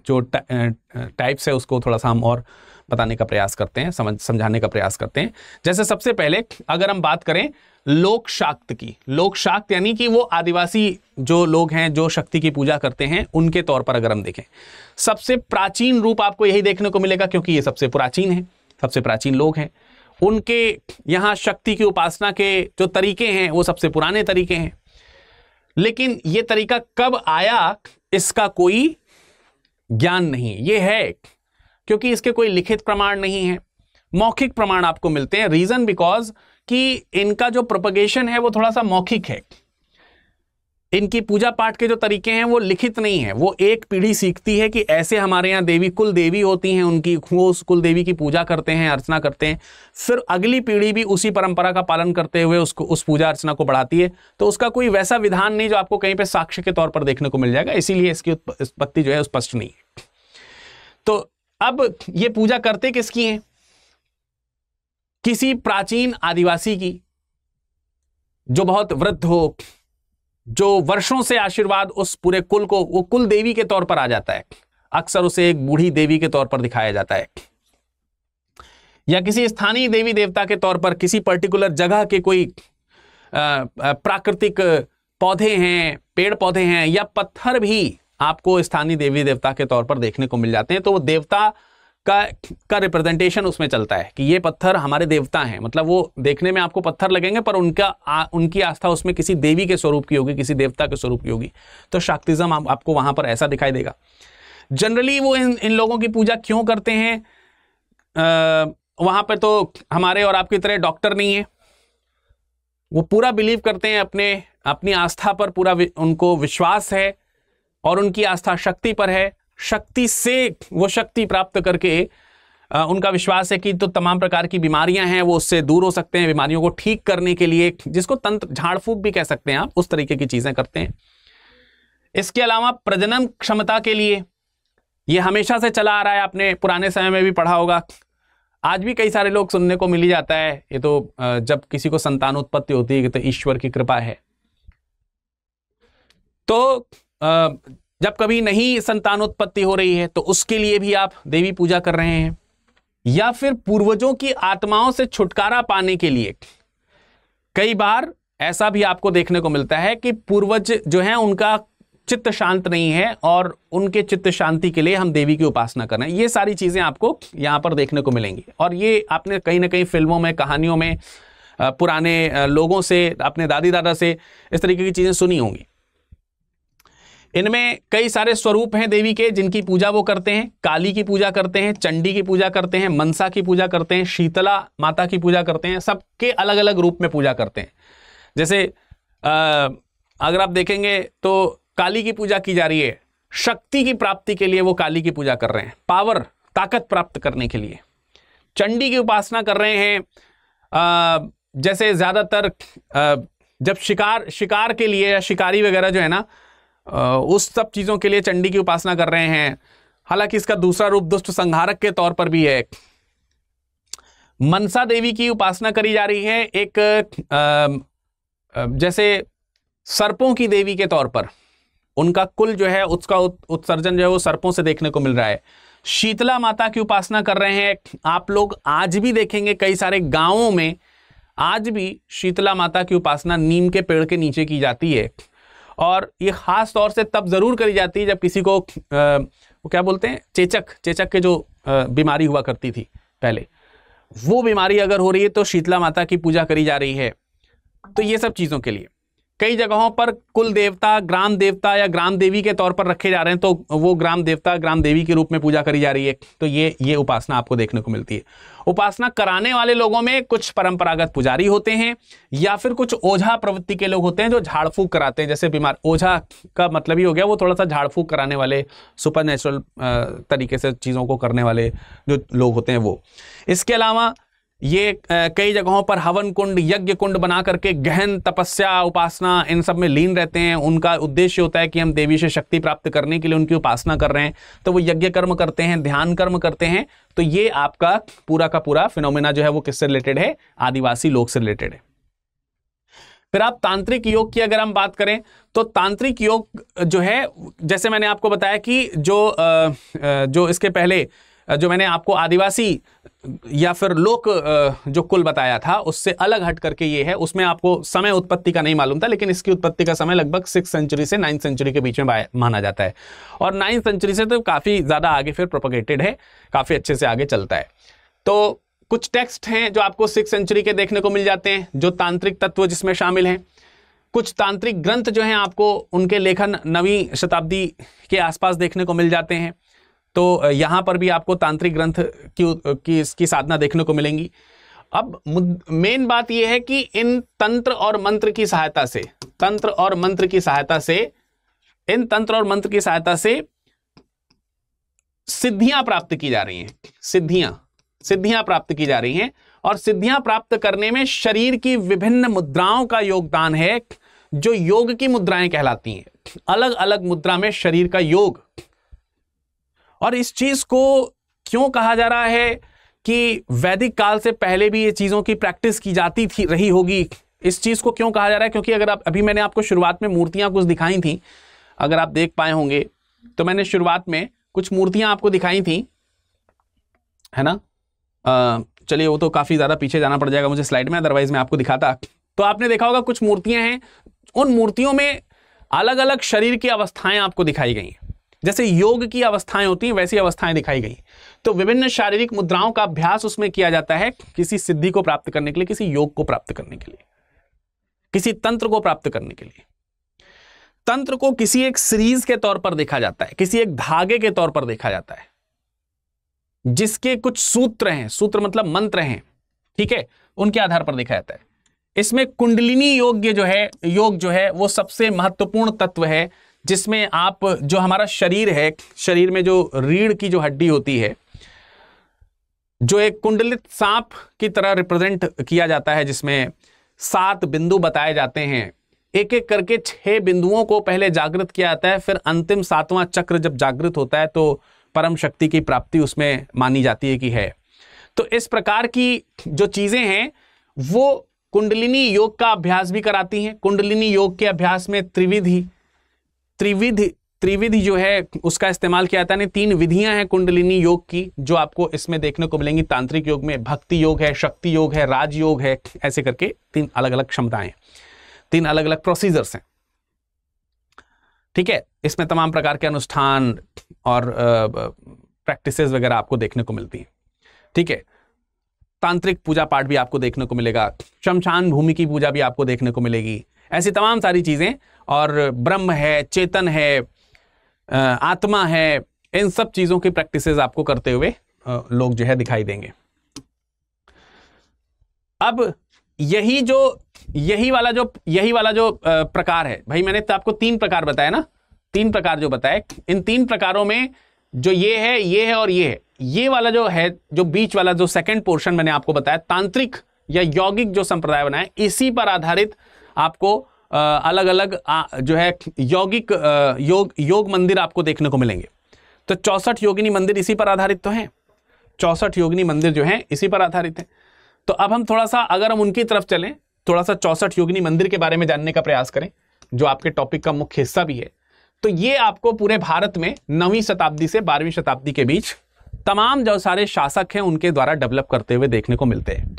जो टाइप्स है उसको थोड़ा सा हम और बताने का प्रयास करते हैं, समझ, समझाने का प्रयास करते हैं। जैसे सबसे पहले अगर हम बात करें लोक शाक्त की लोक शाक्त यानी कि वो आदिवासी जो लोग हैं, जो शक्ति की पूजा करते हैं, उनके तौर पर अगर हम देखें, सबसे प्राचीन रूप आपको यही देखने को मिलेगा क्योंकि ये सबसे प्राचीन है, सबसे प्राचीन लोग हैं। उनके यहाँ शक्ति की उपासना के जो तरीके हैं, वो सबसे पुराने तरीके हैं। लेकिन यह तरीका कब आया, इसका कोई ज्ञान नहीं ये है, क्योंकि इसके कोई लिखित प्रमाण नहीं है। मौखिक प्रमाण आपको मिलते हैं। रीजन बिकॉज़ कि इनका जो प्रोपगेशन है, वो थोड़ा सा मौखिक है। इनकी पूजा पाठ के जो तरीके हैं, वो लिखित नहीं है। वो एक पीढ़ी सीखती है कि ऐसे हमारे यहाँ देवी कुल देवी होती हैं, उनकी वो उस कुल देवी की पूजा करते हैं, अर्चना करते हैं। फिर अगली पीढ़ी भी उसी परंपरा का पालन करते हुए उसको, उस पूजा अर्चना को बढ़ाती है। तो उसका कोई वैसा विधान नहीं जो आपको कहीं पर साक्ष्य के तौर पर देखने को मिल जाएगा। इसीलिए इसकी उत्पत्ति जो है स्पष्ट नहीं है। तो अब ये पूजा करते किसकी है? किसी प्राचीन आदिवासी की, जो बहुत वृद्ध हो जो वर्षों से आशीर्वाद उस पूरे कुल को, वो कुल देवी के तौर पर आ जाता है। अक्सर उसे एक बूढ़ी देवी के तौर पर दिखाया जाता है। या किसी स्थानीय देवी देवता के तौर पर किसी पर्टिकुलर जगह के कोई प्राकृतिक पौधे हैं, पेड़ पौधे हैं, या पत्थर भी आपको स्थानीय देवी देवता के तौर पर देखने को मिल जाते हैं तो वो देवता का का रिप्रेजेंटेशन उसमें चलता है कि ये पत्थर हमारे देवता हैं। मतलब वो देखने में आपको पत्थर लगेंगे पर उनका आ, उनकी आस्था उसमें किसी देवी के स्वरूप की होगी किसी देवता के स्वरूप की होगी। तो शाक्तिज्म आप, आपको वहाँ पर ऐसा दिखाई देगा। जनरली वो इन इन लोगों की पूजा क्यों करते हैं? वहाँ पर तो हमारे और आपकी तरह डॉक्टर नहीं है। वो पूरा बिलीव करते हैं अपने अपनी आस्था पर पूरा उनको विश्वास है और उनकी आस्था शक्ति पर है। शक्ति से वो शक्ति प्राप्त करके उनका विश्वास है कि तो तमाम प्रकार की बीमारियाँ हैं, वो उससे दूर हो सकते हैं, बीमारियों को ठीक करने के लिए, जिसको तंत्र झाड़ फूक भी कह सकते हैं आप, उस तरीके की चीज़ें करते हैं। इसके अलावा प्रजनन क्षमता के लिए, ये हमेशा से चला आ रहा है, आपने पुराने समय में भी पढ़ा होगा। आज भी कई सारे लोग सुनने को मिल ही जाता है, ये तो जब किसी को संतान उत्पत्ति होती है तो ईश्वर की कृपा है। तो जब कभी नहीं संतानोत्पत्ति हो रही है तो उसके लिए भी आप देवी पूजा कर रहे हैं। या फिर पूर्वजों की आत्माओं से छुटकारा पाने के लिए। कई बार ऐसा भी आपको देखने को मिलता है कि पूर्वज जो है, उनका चित्त शांत नहीं है और उनके चित्त शांति के लिए हम देवी की उपासना कर रहे हैं। ये सारी चीज़ें आपको यहाँ पर देखने को मिलेंगी। और ये आपने कहीं ना कहीं फ़िल्मों में, कहानियों में पुराने लोगों से, अपने दादी दादा से इस तरीके की चीज़ें सुनी होंगी। इनमें कई सारे स्वरूप हैं देवी के, जिनकी पूजा वो करते हैं। काली की पूजा करते हैं, चंडी की पूजा करते हैं, मनसा की पूजा करते हैं, शीतला माता की पूजा करते हैं, सबके अलग अलग रूप में पूजा करते हैं। जैसे अगर आप देखेंगे तो काली की पूजा की जा रही है। शक्ति की प्राप्ति के लिए वो काली की पूजा कर रहे हैं। पावर, ताकत प्राप्त करने के लिए। चंडी की उपासना कर रहे हैं। जैसे ज़्यादातर जब शिकार शिकार के लिए या शिकारी वगैरह जो है ना उस सब चीज़ों के लिए चंडी की उपासना कर रहे हैं। हालाँकि इसका दूसरा रूप दुष्ट संहारक के तौर पर भी है। मनसा देवी की उपासना करी जा रही है एक जैसे सर्पों की देवी के तौर पर। उनका कुल जो है, उसका उत्सर्जन जो है, वो सर्पों से देखने को मिल रहा है। शीतला माता की उपासना कर रहे हैं। आप लोग आज भी देखेंगे कई सारे गाँवों में आज भी शीतला माता की उपासना नीम के पेड़ के नीचे की जाती है। और ये खास तौर से तब ज़रूर करी जाती है जब किसी को आ, वो क्या बोलते हैं चेचक चेचक के जो बीमारी हुआ करती थी पहले। वो बीमारी अगर हो रही है तो शीतला माता की पूजा करी जा रही है। तो ये सब चीज़ों के लिए। कई जगहों पर कुल देवता, ग्राम देवता या ग्राम देवी के तौर पर रखे जा रहे हैं तो वो ग्राम देवता, ग्राम देवी के रूप में पूजा करी जा रही है। तो ये ये उपासना आपको देखने को मिलती है। उपासना कराने वाले लोगों में कुछ परंपरागत पुजारी होते हैं, या फिर कुछ ओझा प्रवृत्ति के लोग होते हैं जो झाड़ कराते हैं। जैसे बीमार, ओझा का मतलब ही हो गया, वो थोड़ा सा झाड़ कराने वाले सुपर तरीके से चीज़ों को करने वाले जो लोग होते हैं वो। इसके अलावा ये कई जगहों पर हवन कुंड यज्ञ कुंड बना करके गहन तपस्या, उपासना इन सब में लीन रहते हैं। उनका उद्देश्य होता है कि हम देवी से शक्ति प्राप्त करने के लिए उनकी उपासना कर रहे हैं। तो वो यज्ञ कर्म करते हैं, ध्यान कर्म करते हैं। तो ये आपका पूरा का पूरा फिनोमिना जो है वो किससे रिलेटेड है? आदिवासी लोग से रिलेटेड है। फिर आप तांत्रिक योग की अगर हम बात करें तो तांत्रिक योग जो है, जैसे मैंने आपको बताया कि जो जो इसके पहले जो मैंने आपको आदिवासी या फिर लोक जो कुल बताया था, उससे अलग हट करके ये है। उसमें आपको समय उत्पत्ति का नहीं मालूम था, लेकिन इसकी उत्पत्ति का समय लगभग सिक्स सेंचुरी से नाइन्थ सेंचुरी के बीच में माना जाता है। और नाइन्थ सेंचुरी से तो काफ़ी ज़्यादा आगे फिर प्रोपोगेटेड है, काफ़ी अच्छे से आगे चलता है। तो कुछ टेक्स्ट हैं जो आपको सिक्स सेंचुरी के देखने को मिल जाते हैं, जो तांत्रिक तत्व जिसमें शामिल हैं। कुछ तांत्रिक ग्रंथ जो हैं आपको उनके लेखन नवी शताब्दी के आसपास देखने को मिल जाते हैं। तो यहाँ पर भी आपको तांत्रिक ग्रंथ की की इसकी साधना देखने को मिलेंगी। अब मेन बात यह है कि इन तंत्र और मंत्र की सहायता से, तंत्र और मंत्र की सहायता से, इन तंत्र और मंत्र की सहायता से सिद्धियाँ प्राप्त की जा रही हैं। सिद्धियाँ सिद्धियाँ प्राप्त की जा रही हैं और सिद्धियाँ प्राप्त करने में शरीर की विभिन्न मुद्राओं का योगदान है, जो योग की मुद्राएँ कहलाती हैं। अलग अलग मुद्रा में शरीर का योग और इस चीज़ को क्यों कहा जा रहा है कि वैदिक काल से पहले भी ये चीज़ों की प्रैक्टिस की जाती थी, रही होगी? इस चीज़ को क्यों कहा जा रहा है? क्योंकि अगर आप, अभी मैंने आपको शुरुआत में मूर्तियाँ कुछ दिखाई थी, अगर आप देख पाए होंगे तो मैंने शुरुआत में कुछ मूर्तियाँ आपको दिखाई थी, है ना? चलिए, वो तो काफ़ी ज़्यादा पीछे जाना पड़ जाएगा मुझे स्लाइड में, अदरवाइज़ मैं आपको दिखाता। तो आपने देखा होगा कुछ मूर्तियाँ हैं, उन मूर्तियों में अलग अलग शरीर की अवस्थाएँ आपको दिखाई गई जैसे योग की अवस्थाएँ होती हैं, वैसी अवस्थाएँ दिखाई गई। तो विभिन्न शारीरिक मुद्राओं का अभ्यास उसमें किया जाता है किसी सिद्धि को प्राप्त करने के लिए, किसी योग को प्राप्त करने के लिए, किसी तंत्र को प्राप्त करने के लिए। तंत्र को किसी एक सीरीज़ के तौर पर देखा जाता है, किसी एक धागे के तौर पर देखा जाता है, जिसके कुछ सूत्र हैं, सूत्र मतलब मंत्र हैं, ठीक है? उनके आधार पर देखा जाता है। इसमें कुंडलिनी योग जो है, योग जो है, वो सबसे महत्वपूर्ण तत्व है जिसमें आप, जो हमारा शरीर है, शरीर में जो रीढ़ की जो हड्डी होती है, जो एक कुंडलित सांप की तरह रिप्रेजेंट किया जाता है, जिसमें सात बिंदु बताए जाते हैं। एक एक करके छह बिंदुओं को पहले जागृत किया जाता है, फिर अंतिम सातवां चक्र जब जागृत होता है तो परम शक्ति की प्राप्ति उसमें मानी जाती है कि है। तो इस प्रकार की जो चीज़ें हैं, वो कुंडलिनी योग का अभ्यास भी कराती हैं। कुंडलिनी योग के अभ्यास में त्रिविधि त्रिविधि त्रिविधि जो है, उसका इस्तेमाल किया जाता है। तीन विधियाँ हैं कुंडलिनी योग की, जो आपको इसमें देखने को मिलेंगी। तांत्रिक योग में भक्ति योग है, शक्ति योग है, राज योग है, ऐसे करके तीन अलग अलग क्षमताएँ तीन अलग अलग प्रोसीजर्स हैं। ठीक है? इसमें तमाम प्रकार के अनुष्ठान और प्रैक्टिस वगैरह आपको देखने को मिलती हैं। ठीक है? तांत्रिक पूजा पाठ भी आपको देखने को मिलेगा। शमशान भूमि की पूजा भी आपको देखने को मिलेगी। ऐसी तमाम सारी चीज़ें और ब्रह्म है, चेतन है आत्मा है, इन सब चीज़ों की प्रैक्टिस आपको करते हुए लोग जो है दिखाई देंगे। अब यही जो, यही वाला जो, यही वाला जो प्रकार है, भाई मैंने तो आपको तीन प्रकार बताया ना, तीन प्रकार जो बताए, इन तीन प्रकारों में जो ये है ये है और ये है, ये वाला जो है, जो बीच वाला जो सेकंड पोर्शन मैंने आपको बताया, तांत्रिक या यौगिक जो संप्रदाय बनाए, इसी पर आधारित आपको अलग अलग जो है, यौगिक योग योग मंदिर आपको देखने को मिलेंगे। तो चौसठ योगिनी मंदिर इसी पर आधारित तो हैं? चौसठ योगिनी मंदिर जो हैं, इसी पर आधारित हैं। तो अब हम थोड़ा सा अगर हम उनकी तरफ़ चलें थोड़ा सा चौसठ योगिनी मंदिर के बारे में जानने का प्रयास करें, जो आपके टॉपिक का मुख्य हिस्सा भी है तो ये आपको पूरे भारत में नवीं शताब्दी से बारहवीं शताब्दी के बीच तमाम जो सारे शासक हैं, उनके द्वारा डेवलप करते हुए देखने को मिलते हैं।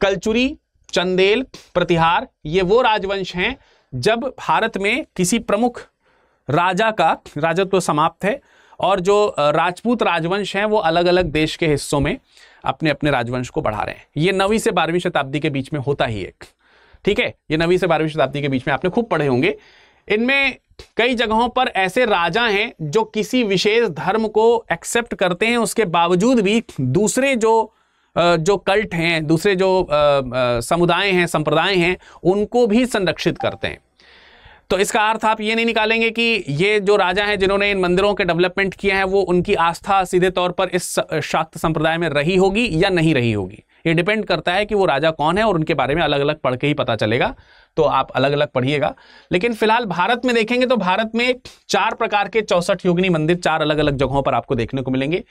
कलचुरी चंदेल, प्रतिहार, ये वो राजवंश हैं जब भारत में किसी प्रमुख राजा का राजत्व तो समाप्त है और जो राजपूत राजवंश हैं वो अलग अलग देश के हिस्सों में अपने अपने राजवंश को बढ़ा रहे हैं। ये नवीं से बारहवीं शताब्दी के बीच में होता ही एक। ठीक है? ये नवीं से बारहवीं शताब्दी के बीच में आपने खूब पढ़े होंगे। इनमें कई जगहों पर ऐसे राजा हैं जो किसी विशेष धर्म को एक्सेप्ट करते हैं, उसके बावजूद भी दूसरे जो जो कल्ट हैं, दूसरे जो समुदाय हैं, संप्रदाय हैं, उनको भी संरक्षित करते हैं। तो इसका अर्थ आप ये नहीं निकालेंगे कि ये जो राजा हैं, जिन्होंने इन मंदिरों के डेवलपमेंट किया है, वो उनकी आस्था सीधे तौर पर इस शाक्त संप्रदाय में रही होगी या नहीं रही होगी। ये डिपेंड करता है कि वो राजा कौन है और उनके बारे में अलग अलग पढ़ के ही पता चलेगा। तो आप अलग अलग पढ़िएगा। लेकिन फ़िलहाल भारत में देखेंगे तो भारत में चार प्रकार के चौसठ योगिनी मंदिर, चार अलग अलग जगहों पर आपको देखने को मिलेंगे।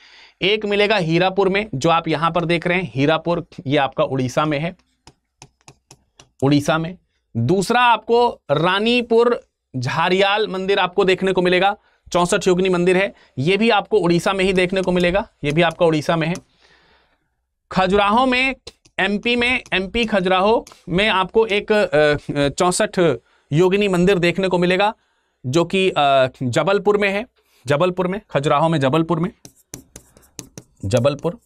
एक मिलेगा हीरापुर में, जो आप यहाँ पर देख रहे हैं, हीरापुर, ये आपका उड़ीसा में है। उड़ीसा में। दूसरा आपको रानीपुर झारियाल मंदिर आपको देखने को मिलेगा, चौसठ योगिनी मंदिर है यह भी आपको उड़ीसा में ही देखने को मिलेगा यह भी आपका उड़ीसा में है। खजुराहो में, एमपी में, एमपी खजुराहो में आपको एक चौसठ योगिनी मंदिर देखने को मिलेगा, जो कि जबलपुर में है, जबलपुर में, खजुराहो में, जबलपुर में। जबलपुर।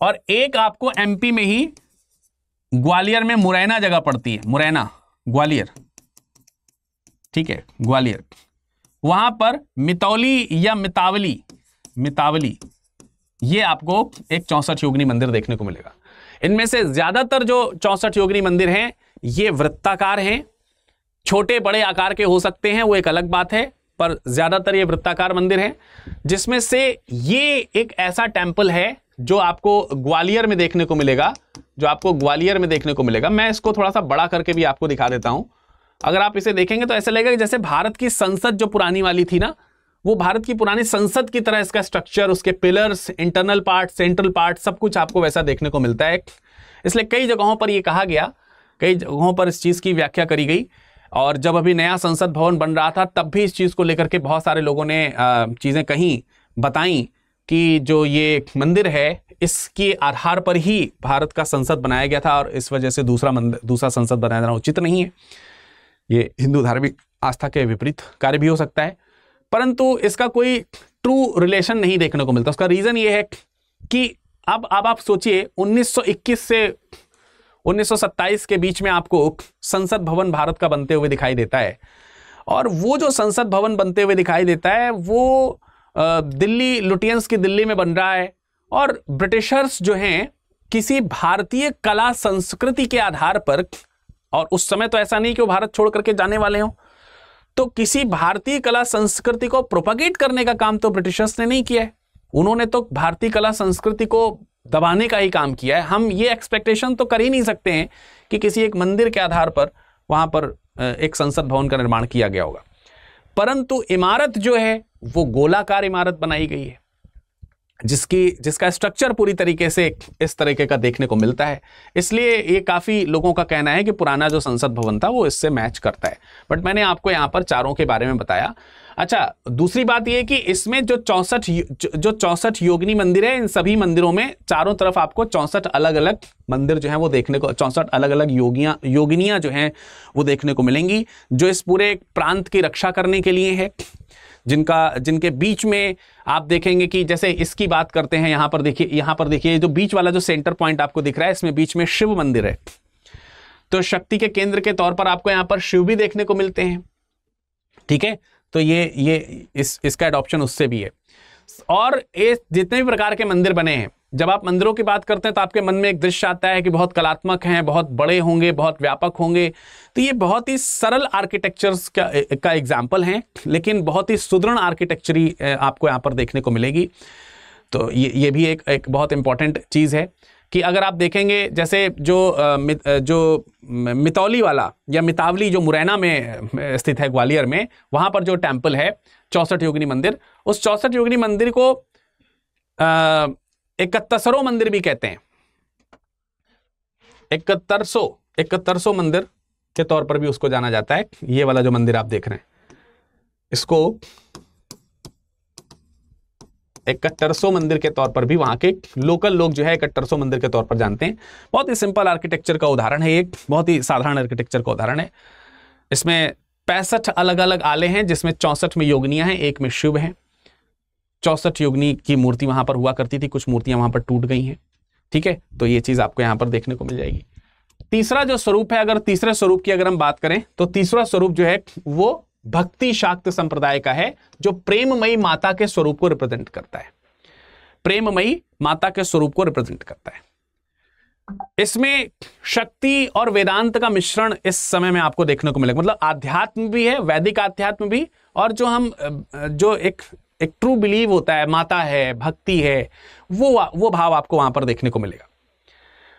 और एक आपको एमपी में ही ग्वालियर में मुरैना जगह पड़ती है। मुरैना, ग्वालियर। ठीक है, ग्वालियर। वहाँ पर मितौली या मितावली मितावली, ये आपको एक चौसठ योगिनी मंदिर देखने को मिलेगा। इनमें से ज़्यादातर जो चौसठ योगिनी मंदिर हैं, ये वृत्ताकार हैं। छोटे बड़े आकार के हो सकते हैं, वो एक अलग बात है। पर ज़्यादातर ये वृत्ताकार मंदिर हैं, जिसमें से ये एक ऐसा टेंपल है जो आपको ग्वालियर में देखने को मिलेगा, जो आपको ग्वालियर में देखने को मिलेगा। मैं इसको थोड़ा सा बड़ा करके भी आपको दिखा देता हूँ। अगर आप इसे देखेंगे तो ऐसा लगेगा जैसे भारत की संसद जो पुरानी वाली थी ना, वो भारत की पुरानी संसद की तरह इसका स्ट्रक्चर उसके pillars internal part central part सब कुछ आपको वैसा देखने को मिलता है। इसलिए कई जगहों पर यह कहा गया, कई जगहों पर इस चीज़ की व्याख्या करी गई। और जब अभी नया संसद भवन बन रहा था, तब भी इस चीज़ को लेकर के बहुत सारे लोगों ने चीज़ें कहीं बताई कि जो ये मंदिर है, इसके आधार पर ही भारत का संसद बनाया गया था और इस वजह से दूसरा मंदिर दूसरा संसद बनाया जाना उचित नहीं है। ये हिंदू धार्मिक आस्था के विपरीत कार्य भी हो सकता है। परंतु इसका कोई ट्रू रिलेशन नहीं देखने को मिलता। उसका रीजन ये है कि अब अब आप सोचिए 1921 से 1927 के बीच में आपको संसद भवन भारत का बनते हुए दिखाई देता है। और वो जो संसद भवन बनते हुए दिखाई देता है, वो दिल्ली, लुटियंस की दिल्ली में बन रहा है। और ब्रिटिशर्स जो हैं, किसी भारतीय कला संस्कृति के आधार पर, और उस समय तो ऐसा नहीं कि वो भारत छोड़ करके जाने वाले हों तो किसी भारतीय कला संस्कृति को प्रोपागेट करने का काम तो ब्रिटिशर्स ने नहीं किया है। उन्होंने तो भारतीय कला संस्कृति को दबाने का ही काम किया है। हम ये एक्सपेक्टेशन तो कर ही नहीं सकते हैं कि किसी एक मंदिर के आधार पर वहाँ पर एक संसद भवन का निर्माण किया गया होगा। परंतु इमारत जो है, वो गोलाकार इमारत बनाई गई है, जिसकी, जिसका स्ट्रक्चर पूरी तरीके से इस तरीके का देखने को मिलता है। इसलिए ये काफ़ी लोगों का कहना है कि पुराना जो संसद भवन था, वो इससे मैच करता है। बट मैंने आपको यहाँ पर चारों के बारे में बताया। अच्छा दूसरी बात यह कि इसमें जो चौसठ जो चौसठ योगिनी मंदिर है, इन सभी मंदिरों में चारों तरफ़ आपको चौसठ अलग अलग मंदिर जो है वो देखने को, चौसठ अलग अलग योगियाँ, योगिनियाँ जो हैं वो देखने को मिलेंगी, जो इस पूरे प्रांत की रक्षा करने के लिए है। जिनका, जिनके बीच में आप देखेंगे कि जैसे इसकी बात करते हैं, यहाँ पर देखिए, यहाँ पर देखिए, जो बीच वाला जो सेंटर पॉइंट आपको दिख रहा है, इसमें बीच में शिव मंदिर है। तो शक्ति के केंद्र के तौर पर आपको यहाँ पर शिव भी देखने को मिलते हैं। ठीक है? तो ये ये इस, इसका एडॉप्शन उससे भी है। और ये जितने भी प्रकार के मंदिर बने हैं, जब आप मंदिरों की बात करते हैं तो आपके मन में एक दृश्य आता है कि बहुत कलात्मक हैं, बहुत बड़े होंगे, बहुत व्यापक होंगे। तो ये बहुत ही सरल आर्किटेक्चर्स का का एग्ज़ाम्पल हैं, लेकिन बहुत ही सुदृढ़ आर्किटेक्चरी आपको यहाँ पर देखने को मिलेगी। तो ये ये भी एक एक बहुत इंपॉर्टेंट चीज़ है। कि अगर आप देखेंगे, जैसे जो जो मितौली वाला या मितावली जो मुरैना में स्थित है ग्वालियर में, वहाँ पर जो टेंपल है, चौसठ योगिनी मंदिर, उस चौसठ योगिनी मंदिर को इकहत्तरसो मंदिर भी कहते हैं। इकहत्तर सो इकहत्तर सो मंदिर के तौर पर भी उसको जाना जाता है। ये वाला जो मंदिर आप देख रहे हैं, इसको इकहत्तरसो मंदिर के तौर पर भी वहाँ के लोकल लोग जो है इकहत्तरसो मंदिर के तौर पर जानते हैं। बहुत ही सिंपल आर्किटेक्चर का उदाहरण है एक बहुत ही साधारण आर्किटेक्चर का उदाहरण है। इसमें पैंसठ अलग अलग आले हैं, जिसमें चौसठ में योगनियाँ हैं, एक में शिव हैं। चौसठ योगनी की मूर्ति वहाँ पर हुआ करती थी, कुछ मूर्तियाँ वहाँ पर टूट गई हैं। ठीक है? तो ये चीज़ आपको यहाँ पर देखने को मिल जाएगी। तीसरा जो स्वरूप है, अगर तीसरे स्वरूप की अगर हम बात करें तो तीसरा स्वरूप जो है, वो भक्ति शाक्त संप्रदाय का है, जो प्रेममयी माता के स्वरूप को रिप्रेजेंट करता है। प्रेममयी माता के स्वरूप को रिप्रेजेंट करता है। इसमें शक्ति और वेदांत का मिश्रण इस समय में आपको देखने को मिलेगा। मतलब आध्यात्म भी है, वैदिक आध्यात्म भी, और जो हम, जो एक एक ट्रू बिलीव होता है, माता है, भक्ति है, वो वो भाव आपको वहाँ पर देखने को मिलेगा।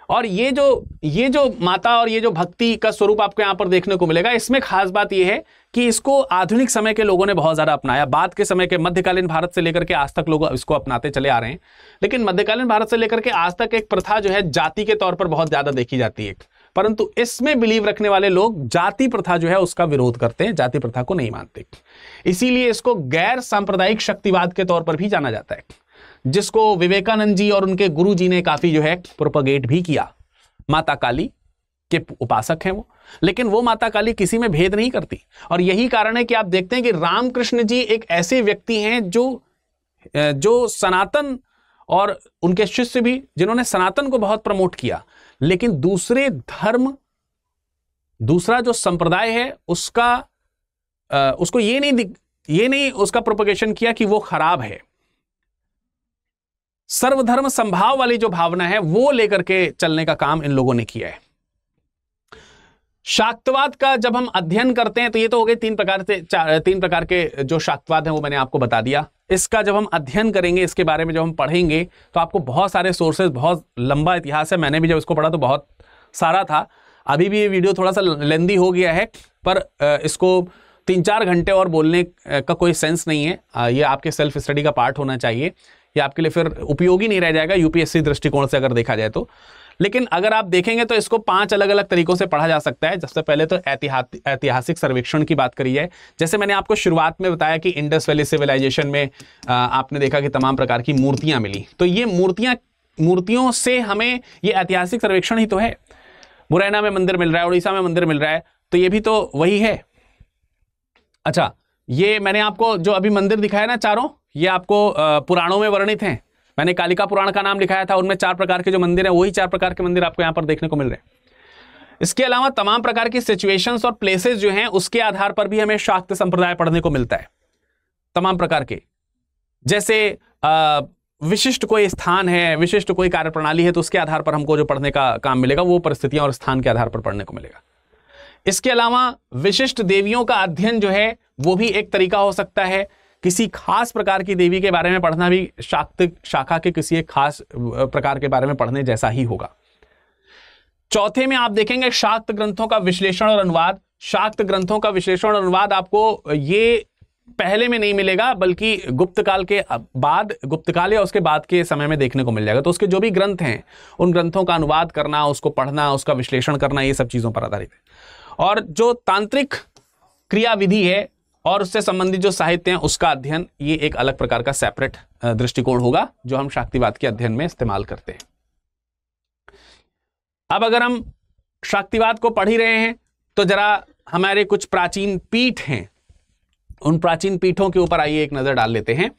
और ये जो ये जो माता और ये जो भक्ति का स्वरूप आपको यहाँ पर देखने को मिलेगा, इसमें खास बात यह है कि इसको आधुनिक समय के लोगों ने बहुत ज़्यादा अपनाया। बाद के समय के मध्यकालीन भारत से लेकर के आज तक लोग इसको अपनाते चले आ रहे हैं। लेकिन मध्यकालीन भारत से लेकर के आज तक एक प्रथा जो है, जाति के तौर पर बहुत ज़्यादा देखी जाती है। परंतु इसमें बिलीव रखने वाले लोग जाति प्रथा जो है, उसका विरोध करते हैं, जाति प्रथा को नहीं मानते। इसीलिए इसको गैर सांप्रदायिक शक्तिवाद के तौर पर भी जाना जाता है। जिसको विवेकानंद जी और उनके गुरु जी ने काफ़ी जो है प्रोपगेट भी किया। माता काली के उपासक हैं वो। लेकिन वो माता काली किसी में भेद नहीं करती। और यही कारण है कि आप देखते हैं कि रामकृष्ण जी एक ऐसे व्यक्ति हैं जो जो सनातन और उनके शिष्य भी, जिन्होंने सनातन को बहुत प्रमोट किया। लेकिन दूसरे धर्म, दूसरा जो संप्रदाय है, उसका उसको ये नहीं ये नहीं उसका प्रोपोगेशन किया कि वो खराब है। सर्वधर्म संभाव वाली जो भावना है, वो लेकर के चलने का काम इन लोगों ने किया है। शाक्तवाद का जब हम अध्ययन करते हैं तो ये तो हो गए तीन प्रकार से तीन प्रकार के जो शाक्तवाद हैं, वो मैंने आपको बता दिया। इसका जब हम अध्ययन करेंगे, इसके बारे में जब हम पढ़ेंगे तो आपको बहुत सारे सोर्सेज बहुत लंबा इतिहास है। मैंने भी जब इसको पढ़ा तो बहुत सारा था। अभी भी ये वीडियो थोड़ा सा लेंदी हो गया है, पर इसको तीन चार घंटे और बोलने का कोई सेंस नहीं है। ये आपके सेल्फ स्टडी का पार्ट होना चाहिए। ये आपके लिए फिर उपयोगी नहीं रह जाएगा यूपीएससी दृष्टिकोण से अगर देखा जाए तो। लेकिन अगर आप देखेंगे तो इसको पाँच अलग अलग तरीकों से पढ़ा जा सकता है। सबसे पहले तो ऐतिहासिक सर्वेक्षण की बात करी है। जैसे मैंने आपको शुरुआत में बताया कि इंडस वैली सिविलाइजेशन में आपने देखा कि तमाम प्रकार की मूर्तियाँ मिली। तो ये मूर्तियाँ, मूर्तियों से हमें ये ऐतिहासिक सर्वेक्षण ही तो है। मुरैना में मंदिर मिल रहा है, उड़ीसा में मंदिर मिल रहा है तो ये भी तो वही है। अच्छा ये मैंने आपको जो अभी मंदिर दिखाया ना चारों ये आपको पुराणों में वर्णित हैं। मैंने कालिका पुराण का नाम लिखाया था, उनमें चार प्रकार के जो मंदिर हैं, वही चार प्रकार के मंदिर आपको यहाँ पर देखने को मिल रहे हैं। इसके अलावा तमाम प्रकार की सिचुएशंस और प्लेसेस जो हैं, उसके आधार पर भी हमें शाक्त संप्रदाय पढ़ने को मिलता है। तमाम प्रकार के। जैसे विशिष्ट कोई स्थान है, विशिष्ट कोई कार्य प्रणाली है तो उसके आधार पर हमको जो पढ़ने का काम मिलेगा, वो परिस्थितियाँ और स्थान के आधार पर पढ़ने को मिलेगा। इसके अलावा विशिष्ट देवियों का अध्ययन जो है, वो भी एक तरीका हो सकता है। किसी खास प्रकार की देवी के बारे में पढ़ना भी शाक्त शाखा के किसी एक खास प्रकार के बारे में पढ़ने जैसा ही होगा। चौथे में आप देखेंगे शाक्त ग्रंथों का विश्लेषण और अनुवाद। शाक्त ग्रंथों का विश्लेषण और अनुवाद आपको ये पहले में नहीं मिलेगा, बल्कि गुप्त काल के बाद, गुप्त काल या उसके बाद के समय में देखने को मिल जाएगा। तो उसके जो भी ग्रंथ हैं, उन ग्रंथों का अनुवाद करना, उसको पढ़ना, उसका विश्लेषण करना, ये सब चीज़ों पर आधारित है। और जो तांत्रिक क्रियाविधि है और उससे संबंधित जो साहित्य है, उसका अध्ययन, ये एक अलग प्रकार का सेपरेट दृष्टिकोण होगा, जो हम शाक्तिवाद के अध्ययन में इस्तेमाल करते हैं। अब अगर हम शाक्तिवाद को पढ़ ही रहे हैं तो जरा हमारे कुछ प्राचीन पीठ हैं। उन प्राचीन पीठों के ऊपर आइए, एक नज़र डाल लेते हैं।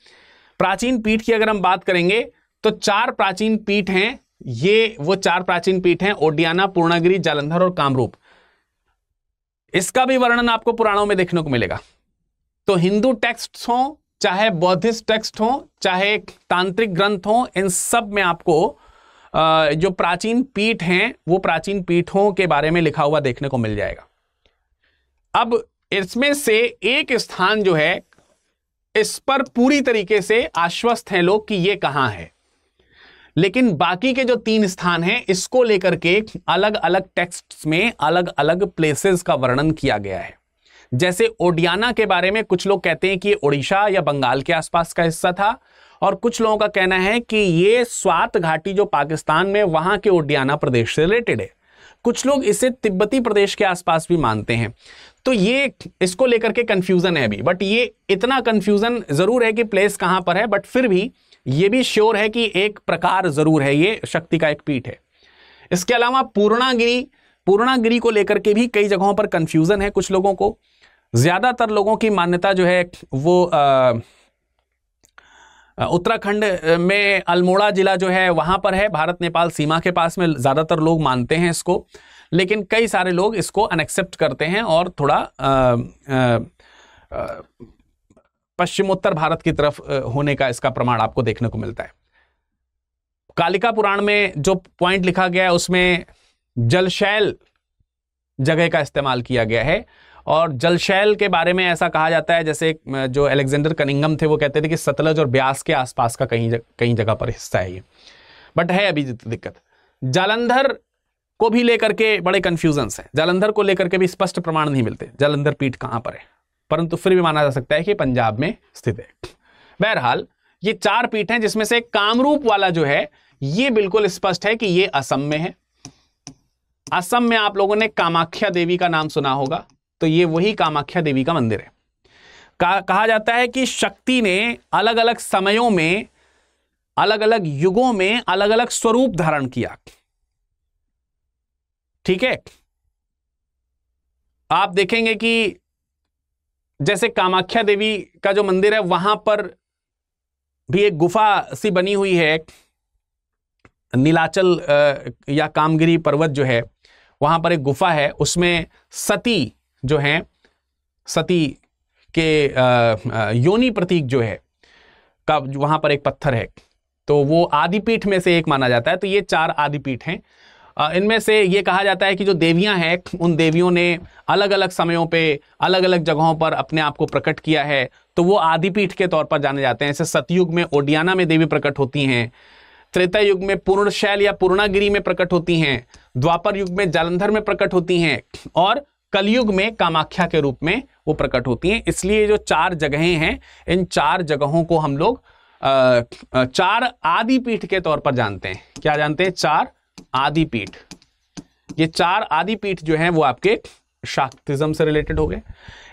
प्राचीन पीठ की अगर हम बात करेंगे तो चार प्राचीन पीठ हैं। ये, वो चार प्राचीन पीठ हैं, ओडियाना, पूर्णागिरी, जालंधर और कामरूप। इसका भी वर्णन आपको पुराणों में देखने को मिलेगा। तो हिंदू टेक्स्ट हो, चाहे बौद्धिस्ट टेक्स्ट हो, चाहे तांत्रिक ग्रंथ हो, इन सब में आपको जो प्राचीन पीठ हैं, वो प्राचीन पीठों के बारे में लिखा हुआ देखने को मिल जाएगा। अब इसमें से एक स्थान जो है, इस पर पूरी तरीके से आश्वस्त हैं लोग कि ये कहाँ है। लेकिन बाकी के जो तीन स्थान हैं, इसको लेकर के अलग अलग टेक्स्ट में अलग अलग प्लेसेस का वर्णन किया गया है। जैसे ओडियाना के बारे में कुछ लोग कहते हैं कि उड़ीसा या बंगाल के आसपास का हिस्सा था, और कुछ लोगों का कहना है कि ये स्वात घाटी जो पाकिस्तान में, वहाँ के ओडियाना प्रदेश से रिलेटेड है। कुछ लोग इसे तिब्बती प्रदेश के आसपास भी मानते हैं। तो ये, इसको लेकर के कंफ्यूजन है अभी बट ये इतना कंफ्यूजन ज़रूर है कि प्लेस कहाँ पर है बट फिर भी ये भी श्योर है कि एक प्रकार ज़रूर है, ये शक्ति का एक पीठ है। इसके अलावा पूर्णागिरी पूर्णागिरी को लेकर के भी कई जगहों पर कंफ्यूजन है कुछ लोगों को। ज़्यादातर लोगों की मान्यता जो है वो उत्तराखंड में अल्मोड़ा जिला जो है वहाँ पर है। भारत, नेपाल सीमा के पास में ज़्यादातर लोग मानते हैं इसको, लेकिन कई सारे लोग इसको अनएक्सेप्ट करते हैं और थोड़ा पश्चिमोत्तर भारत की तरफ़ होने का इसका प्रमाण आपको देखने को मिलता है। कालिका पुराण में जो पॉइंट लिखा गया है, उसमें जलशैल जगह का इस्तेमाल किया गया है। और जलशैल के बारे में ऐसा कहा जाता है जैसे जो अलेक्जेंडर कनिंगम थे वो कहते थे कि सतलज और ब्यास के आसपास का कहीं जग, कहीं जगह पर हिस्सा है ये। बट है अभी दिक्कत। जालंधर को भी लेकर के बड़े कंफ्यूजन है। जालंधर को लेकर के भी स्पष्ट प्रमाण नहीं मिलते। जालंधर पीठ कहाँ पर है? परंतु फिर भी माना जा सकता है कि पंजाब में स्थित है। बहरहाल ये चार पीठ हैं जिसमें से कामरूप वाला जो है ये बिल्कुल स्पष्ट है कि ये असम में है। असम में आप लोगों ने कामाख्या देवी का नाम सुना होगा। तो ये वही कामाख्या देवी का मंदिर है। कहा जाता है कि शक्ति ने अलग अलग समयों में अलग अलग युगों में अलग अलग स्वरूप धारण किया। ठीक है? आप देखेंगे कि जैसे कामाख्या देवी का जो मंदिर है, वहाँ पर भी एक गुफा सी बनी हुई है। नीलाचल या कामगिरी पर्वत जो है, वहाँ पर एक गुफा है, उसमें सती जो है, सती के योनि प्रतीक जो है, का वहाँ पर एक पत्थर है। तो वो आदिपीठ में से एक माना जाता है। तो ये चार आदिपीठ हैं। इनमें से ये कहा जाता है कि जो देवियाँ हैं, उन देवियों ने अलग अलग समयों पे अलग अलग जगहों पर अपने आप को प्रकट किया है। तो वो आदिपीठ के तौर पर जाने जाते हैं। जैसे सतयुग में ओडियाना में देवी प्रकट होती हैं। त्रेता युग में पूर्णशैल या पूर्णागिरी में प्रकट होती हैं। द्वापर युग में जालंधर में प्रकट होती हैं। और कलयुग में कामाख्या के रूप में वो प्रकट होती हैं। इसलिए जो चार जगहें हैं, इन चार जगहों को हम लोग चार आदि पीठ के तौर पर जानते हैं। क्या जानते हैं? चार आदि पीठ ये चार आदि पीठ जो हैं, वो आपके शाक्तिज्म से रिलेटेड हो गए।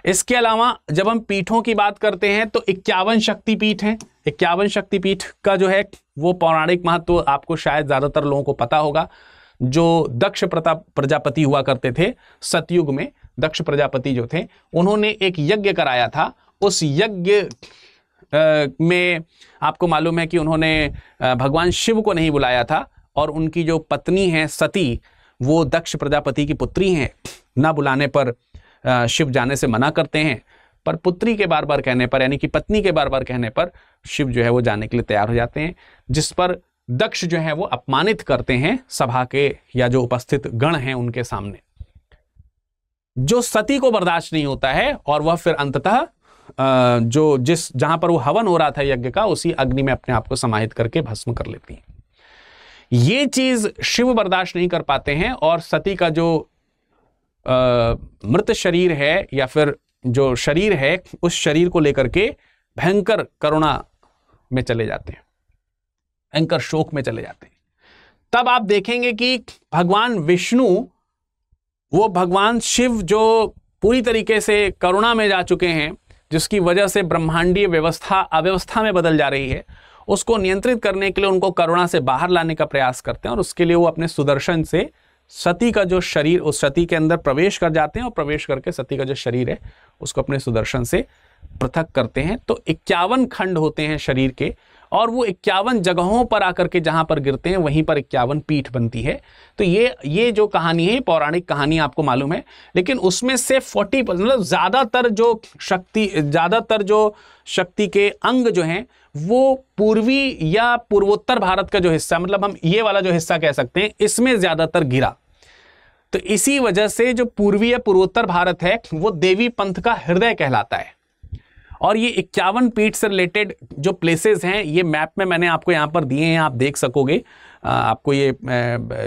इसके अलावा जब हम पीठों की बात करते हैं तो इक्यावन शक्तिपीठ हैं। इक्यावन शक्तिपीठ का जो है, वो पौराणिक महत्व तो आपको शायद ज़्यादातर लोगों को पता होगा। जो दक्ष प्रताप प्रजापति हुआ करते थे, सतयुग में दक्ष प्रजापति जो थे, उन्होंने एक यज्ञ कराया था। उस यज्ञ में आपको मालूम है कि उन्होंने भगवान शिव को नहीं बुलाया था और उनकी जो पत्नी है सती, वो दक्ष प्रजापति की पुत्री हैं। ना बुलाने पर शिव जाने से मना करते हैं। पर पुत्री के बार बार कहने पर, यानी कि पत्नी के बार बार कहने पर, शिव जो है वो जाने के लिए तैयार हो जाते हैं, जिस पर दक्ष जो है वो अपमानित करते हैं सभा के या जो उपस्थित गण हैं उनके सामने। जो सती को बर्दाश्त नहीं होता है और वह फिर अंततः जो जिस, जहाँ पर वो हवन हो रहा था यज्ञ का, उसी अग्नि में अपने आप को समाहित करके भस्म कर लेती है। ये चीज़ शिव बर्दाश्त नहीं कर पाते हैं और सती का जो मृत शरीर है या फिर जो शरीर है, उस शरीर को लेकर के भयंकर करुणा में चले जाते हैं। भयंकर शोक में चले जाते हैं। तब आप देखेंगे कि भगवान विष्णु, वो भगवान शिव जो पूरी तरीके से करुणा में जा चुके हैं, जिसकी वजह से ब्रह्मांडीय व्यवस्था, अव्यवस्था में बदल जा रही है, उसको नियंत्रित करने के लिए उनको करुणा से बाहर लाने का प्रयास करते हैं और उसके लिए वो अपने सुदर्शन से सती का जो शरीर, उस सती के अंदर प्रवेश कर जाते हैं और प्रवेश करके सती का जो शरीर है, उसको अपने सुदर्शन से पृथक करते हैं। तो इक्यावन खंड होते हैं शरीर के और वो इक्यावन जगहों पर आकर के जहाँ पर गिरते हैं, वहीं पर इक्यावन पीठ बनती है। तो ये ये जो कहानी है पौराणिक कहानी आपको मालूम है, लेकिन उसमें से फोर्टी मतलब ज़्यादातर जो शक्ति, ज़्यादातर जो शक्ति के अंग जो हैं, वो पूर्वी या पूर्वोत्तर भारत का जो हिस्सा मतलब हम ये वाला जो हिस्सा कह सकते हैं, इसमें ज़्यादातर गिरा। तो इसी वजह से जो पूर्वी या पूर्वोत्तर भारत है, वो देवी पंथ का हृदय कहलाता है। और ये इक्यावन पीठ से रिलेटेड जो प्लेसेस हैं, ये मैप में मैंने आपको यहाँ पर दिए हैं, आप देख सकोगे। आपको ये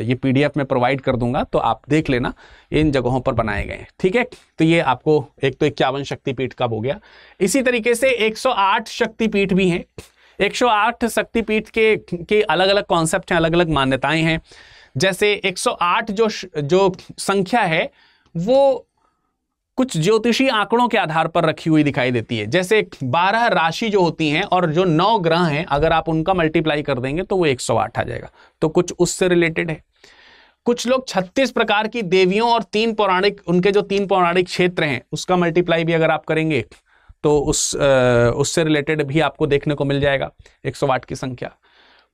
ये पीडीएफ में प्रोवाइड कर दूँगा तो आप देख लेना, इन जगहों पर बनाए गए हैं, ठीक है? तो ये आपको एक तो इक्यावन शक्तिपीठ का हो गया। इसी तरीके से 108 शक्तिपीठ भी हैं। 108 शक्तिपीठ के के अलग अलग कॉन्सेप्ट हैं अलग अलग मान्यताएँ हैं। जैसे 108 जो जो संख्या है, वो कुछ ज्योतिषी आंकड़ों के आधार पर रखी हुई दिखाई देती है। जैसे बारह राशि जो होती हैं और जो नौ ग्रह हैं अगर आप उनका मल्टीप्लाई कर देंगे तो वो 108 आ जाएगा। तो कुछ उससे रिलेटेड है। कुछ लोग 36 प्रकार की देवियों और तीन पौराणिक उनके जो तीन पौराणिक क्षेत्र हैं उसका मल्टीप्लाई भी अगर आप करेंगे तो उस आ, उससे रिलेटेड भी आपको देखने को मिल जाएगा 108 की संख्या।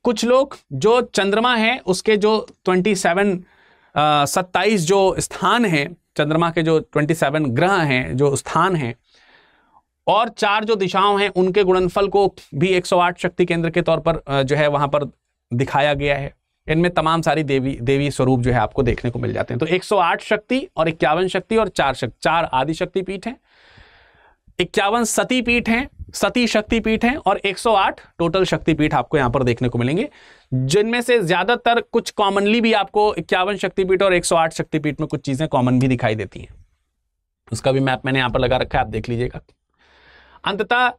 कुछ लोग जो चंद्रमा है उसके जो 27 सत्ताईस जो स्थान हैं चंद्रमा के जो 27 ग्रह हैं, जो स्थान हैं, और चार जो दिशाओं हैं, उनके गुणनफल को भी 108 शक्ति केंद्र के तौर पर जो है वहाँ पर दिखाया गया है। इनमें तमाम सारी देवी देवी स्वरूप जो है आपको देखने को मिल जाते हैं। तो 108 शक्ति और इक्यावन शक्ति और चार शक्ति चार आदि शक्ति पीठ हैं। इक्यावन सती पीठ हैं सती शक्ति पीठ हैं और 108 टोटल शक्ति पीठ आपको यहाँ पर देखने को मिलेंगे। जिनमें से ज़्यादातर कुछ कॉमनली भी आपको इक्यावन शक्तिपीठ और 108 शक्तिपीठ में कुछ चीज़ें कॉमन भी दिखाई देती हैं। उसका भी मैप मैंने यहाँ पर लगा रखा है, आप देख लीजिएगा। अंततः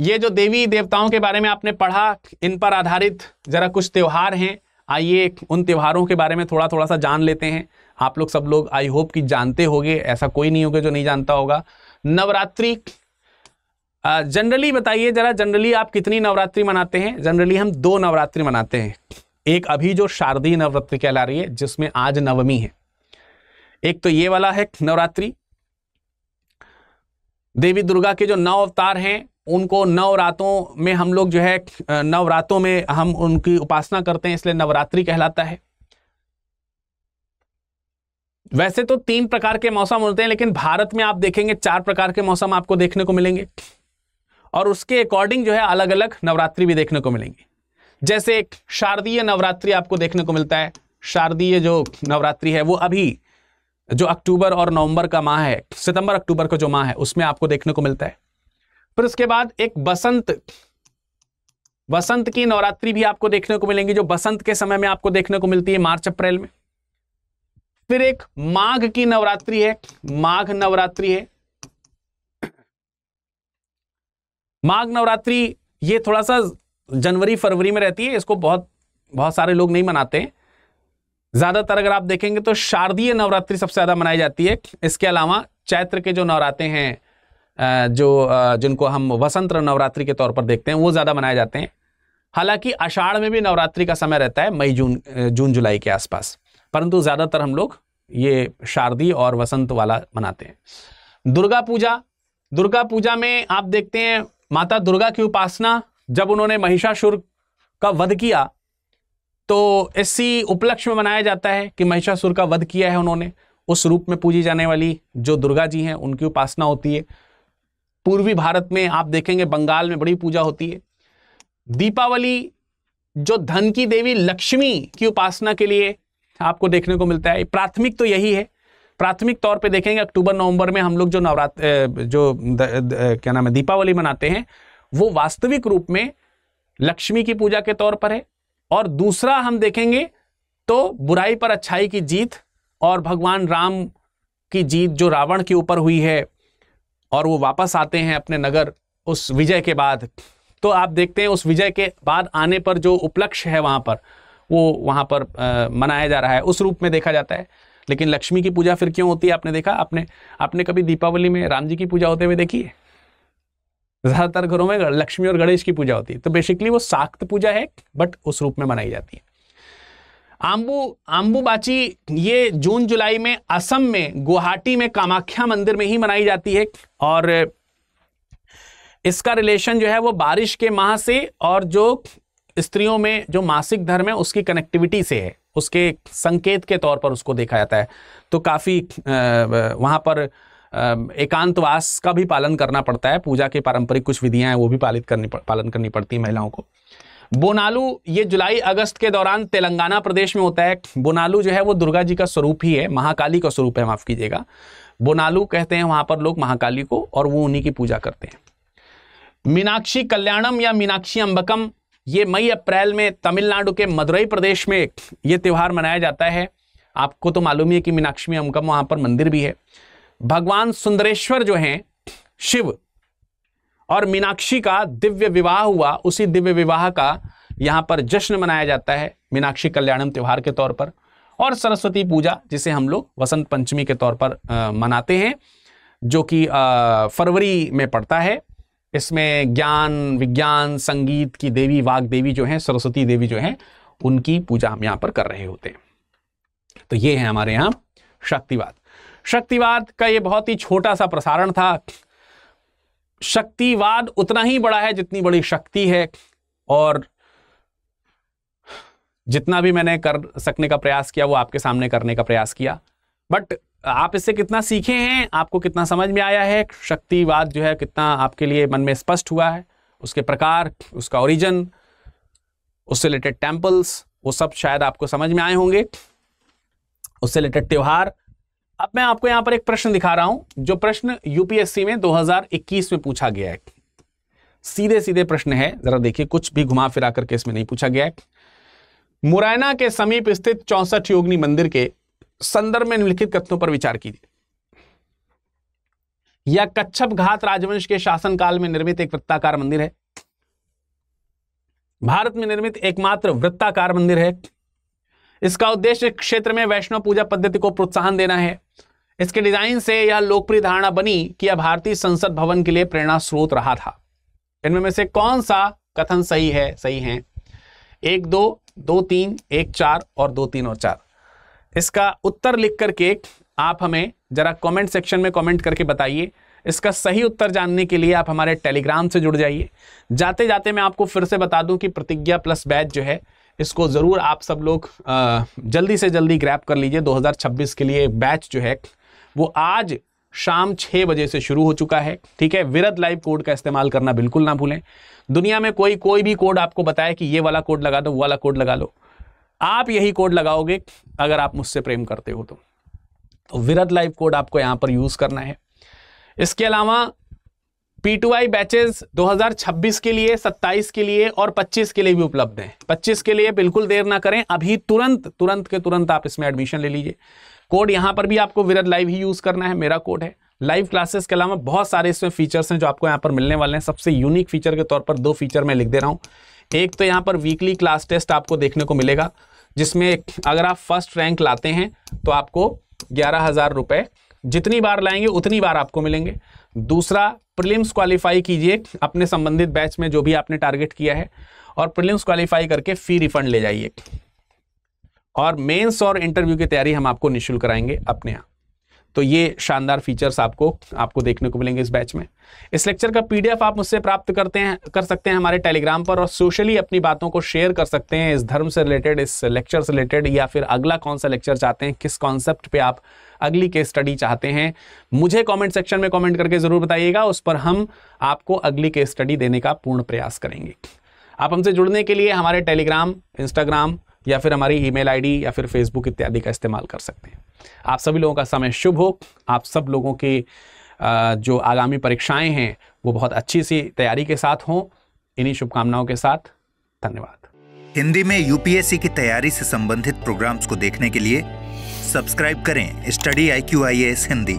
ये जो देवी देवताओं के बारे में आपने पढ़ा, इन पर आधारित जरा कुछ त्योहार हैं। आइए उन त्योहारों के बारे में थोड़ा थोड़ा सा जान लेते हैं। आप लोग सब लोग आई होप कि जानते होंगे, ऐसा कोई नहीं होगा जो नहीं जानता होगा। नवरात्रि जनरली बताइए जरा, जनरली आप कितनी नवरात्रि मनाते हैं? जनरली हम दो नवरात्रि मनाते हैं। एक अभी जो शारदीय नवरात्रि कहला रही है, जिसमें आज नवमी है। एक तो ये वाला है नवरात्रि। देवी दुर्गा के जो नौ अवतार हैं, उनको नौ रातों में हम लोग जो है नवरातों में हम उनकी उपासना करते हैं, इसलिए नवरात्रि कहलाता है। वैसे तो तीन प्रकार के मौसम होते हैं, लेकिन भारत में आप देखेंगे, चार प्रकार के मौसम आपको देखने को मिलेंगे। और उसके अकॉर्डिंग जो है अलग अलग नवरात्रि भी देखने को मिलेंगी। जैसे एक शारदीय नवरात्रि आपको देखने को मिलता है। शारदीय जो नवरात्रि है, वो अभी जो अक्टूबर और नवंबर का माह है, सितंबर, अक्टूबर का जो माह है, उसमें आपको देखने को मिलता है। फिर उसके बाद एक बसंत बसंत की नवरात्रि भी आपको देखने को मिलेंगी, जो बसंत के समय में आपको देखने को मिलती है, मार्च, अप्रैल में। फिर एक माघ की नवरात्रि है, माघ नवरात्रि है माघ नवरात्रि, ये थोड़ा सा जनवरी, फरवरी में रहती है, इसको बहुत बहुत सारे लोग नहीं मनाते। हैं ज़्यादातर अगर आप देखेंगे तो शारदीय नवरात्रि सबसे ज़्यादा मनाई जाती है। इसके अलावा चैत्र के जो नवरात्रे हैं जो जिनको हम वसंत नवरात्रि के तौर पर देखते हैं, वो ज़्यादा मनाए जाते हैं। हालाँकि आषाढ़ में भी नवरात्रि का समय रहता है, मई, जून जून, जुलाई के आसपास। परंतु ज़्यादातर हम लोग ये शारदीय और वसंत वाला मनाते हैं। दुर्गा पूजा दुर्गा पूजा में आप देखते हैं माता दुर्गा की उपासना जब उन्होंने महिषासुर का वध किया तो इसी उपलक्ष्य में मनाया जाता है कि महिषासुर का वध किया है उन्होंने। उस रूप में पूजी जाने वाली जो दुर्गा जी हैं, उनकी उपासना होती है। पूर्वी भारत में आप देखेंगे, बंगाल में बड़ी पूजा होती है। दीपावली जो धन की देवी लक्ष्मी की उपासना के लिए आपको देखने को मिलता है। प्राथमिक तो यही है प्राथमिक तौर पे देखेंगे अक्टूबर नवंबर में हम लोग जो नवरात्र जो द, द, क्या नाम है दीपावली मनाते हैं वो वास्तविक रूप में लक्ष्मी की पूजा के तौर पर है। और दूसरा हम देखेंगे तो बुराई पर अच्छाई की जीत और भगवान राम की जीत जो रावण के ऊपर हुई है और वो वापस आते हैं अपने नगर उस विजय के बाद। तो आप देखते हैं उस विजय के बाद आने पर जो उपलक्ष्य है वहाँ पर वो वहाँ पर आ, मनाया जा रहा है। उस रूप में देखा जाता है। लेकिन लक्ष्मी की पूजा फिर क्यों होती है? आपने देखा? आपने आपने कभी दीपावली में राम जी की पूजा होते हुए देखी है? ज़्यादातर घरों में लक्ष्मी और गणेश की पूजा होती है। तो बेसिकली वो साक्त पूजा है बट उस रूप में मनाई जाती है। आम्बू आम्बूबाची ये जून, जुलाई में असम में, गुवाहाटी में कामाख्या मंदिर में ही मनाई जाती है। और इसका रिलेशन जो है वो बारिश के माह से और जो स्त्रियों में जो मासिक धर्म है, उसकी कनेक्टिविटी से है। उसके संकेत के तौर पर उसको देखा जाता है। तो काफ़ी वहाँ पर एकांतवास का भी पालन करना पड़ता है। पूजा के पारंपरिक कुछ विधियाँ हैं, वो भी पालित करनी पालन करनी पड़ती है महिलाओं को। बोनालू, ये जुलाई अगस्त के दौरान तेलंगाना प्रदेश में होता है। बोनालू जो है, वो दुर्गा जी का स्वरूप ही है। महाकाली का स्वरूप है, माफ़ कीजिएगा। बोनालू कहते हैं वहाँ पर लोग महाकाली को और वो उन्हीं की पूजा करते हैं। मीनाक्षी कल्याणम या मीनाक्षी अंबकम ये मई अप्रैल में तमिलनाडु के मदुरई प्रदेश में ये त्यौहार मनाया जाता है। आपको तो मालूम ही है कि मीनाक्षी अमकम वहाँ पर मंदिर भी है। भगवान सुंदरेश्वर जो हैं शिव और मीनाक्षी का दिव्य विवाह हुआ उसी दिव्य विवाह का यहाँ पर जश्न मनाया जाता है मीनाक्षी कल्याणम त्यौहार के तौर पर और सरस्वती पूजा जिसे हम लोग वसंत पंचमी के तौर पर आ, मनाते हैं जो कि फरवरी में पड़ता है। इसमें ज्ञान, विज्ञान, संगीत की देवी, वाग देवी जो है, सरस्वती देवी जो है, उनकी पूजा हम यहाँ पर कर रहे होते हैं। तो ये है हमारे यहाँ शक्तिवाद। शक्तिवाद का ये बहुत ही छोटा सा प्रसारण था। शक्तिवाद उतना ही बड़ा है जितनी बड़ी शक्ति है और जितना भी मैंने कर सकने का प्रयास किया, वो आपके सामने करने का प्रयास किया। बट आप इससे कितना सीखे हैं, आपको कितना समझ में आया है, शक्तिवाद जो है कितना आपके लिए मन में स्पष्ट हुआ है, उसके प्रकार, उसका ओरिजिन उससे रिलेटेड टेम्पल्स वो सब शायद आपको समझ में आए होंगे। उससे रिलेटेड त्यौहार। अब मैं आपको यहाँ पर एक प्रश्न दिखा रहा हूँ, जो प्रश्न यूपीएससी में 2021 में पूछा गया है। सीधे सीधे प्रश्न है, जरा देखिए, कुछ भी घुमा फिरा करके इसमें नहीं पूछा गया है। मुरैना के समीप स्थित चौसठ योगनी मंदिर के संदर्भ में निम्नलिखित कथनों पर विचार कीजिए। यह कच्छप घात राजवंश के शासनकाल में निर्मित एक वृत्ताकार मंदिर है। भारत में निर्मित एकमात्र वृत्ताकार मंदिर है। इसका उद्देश्य क्षेत्र में वैष्णव पूजा पद्धति को प्रोत्साहन देना है। इसके डिज़ाइन से यह लोकप्रिय धारणा बनी कि यह भारतीय संसद भवन के लिए प्रेरणा स्रोत रहा था। इनमें में से कौन सा कथन सही है सही है? एक दो दो तीन, एक चार और दो तीन और चार। इसका उत्तर लिख करके आप हमें जरा कमेंट सेक्शन में कमेंट करके बताइए। इसका सही उत्तर जानने के लिए आप हमारे टेलीग्राम से जुड़ जाइए। जाते जाते मैं आपको फिर से बता दूँ कि प्रतिज्ञा प्लस बैच जो है, इसको ज़रूर आप सब लोग जल्दी से जल्दी ग्रैप कर लीजिए। 2026 के लिए बैच जो है, वो आज शाम छः बजे से शुरू हो चुका है। ठीक है? विरद लाइव कोड का इस्तेमाल करना बिल्कुल ना भूलें। दुनिया में कोई कोई भी कोड आपको बताए कि ये वाला कोड लगा दो, वो वाला कोड लगा लो। आप यही कोड लगाओगे अगर आप मुझसे प्रेम करते हो तो, तो विरद लाइव कोड आपको यहाँ पर यूज़ करना है। इसके अलावा पी टू आई बैचेज 2026 के लिए 27 के लिए और 25 के लिए भी उपलब्ध हैं। 25 के लिए बिल्कुल देर ना करें अभी तुरंत तुरंत के तुरंत आप इसमें एडमिशन ले लीजिए। कोड यहाँ पर भी आपको विरत लाइव ही यूज़ करना है मेरा कोड है। लाइव क्लासेस के अलावा बहुत सारे इसमें फीचर्स हैं जो आपको यहाँ पर मिलने वाले हैं। सबसे यूनिक फीचर के तौर पर दो फीचर मैं लिख दे रहा हूँ। एक तो यहाँ पर वीकली क्लास टेस्ट आपको देखने को मिलेगा। जिसमें अगर आप फ़र्स्ट रैंक लाते हैं तो आपको ग्यारह हज़ार रुपये जितनी बार लाएँगे, उतनी बार आपको मिलेंगे। दूसरा प्रीलिम्स क्वालिफाई कीजिए अपने संबंधित बैच में जो भी आपने टारगेट किया है, और प्रीलिम्स क्वालिफाई करके फ़ी रिफंड ले जाइए। और मेंस और इंटरव्यू की तैयारी हम आपको निःशुल्क कराएँगे अपने यहाँ तो ये शानदार फीचर्स आपको आपको देखने को मिलेंगे इस बैच में। इस लेक्चर का पीडीएफ आप मुझसे प्राप्त करते हैं, कर सकते हैं हमारे टेलीग्राम पर और सोशली अपनी बातों को शेयर कर सकते हैं इस धर्म से रिलेटेड इस लेक्चर से रिलेटेड या फिर अगला कौन सा लेक्चर चाहते हैं, किस कॉन्सेप्ट पे आप अगली केस स्टडी चाहते हैं। मुझे कॉमेंट सेक्शन में कॉमेंट करके ज़रूर बताइएगा, उस पर हम आपको अगली केस स्टडी देने का पूर्ण प्रयास करेंगे। आप हमसे जुड़ने के लिए हमारे टेलीग्राम इंस्टाग्राम या फिर हमारी ईमेल आईडी या फिर फेसबुक इत्यादि का इस्तेमाल कर सकते हैं। आप सभी लोगों का समय शुभ हो। आप सब लोगों के जो आगामी परीक्षाएँ हैं, वो बहुत अच्छी सी तैयारी के साथ हों। इन्हीं शुभकामनाओं के साथ धन्यवाद। हिंदी में यूपीएससी की तैयारी से संबंधित प्रोग्राम्स को देखने के लिए सब्सक्राइब करें study I Q I S Hindi.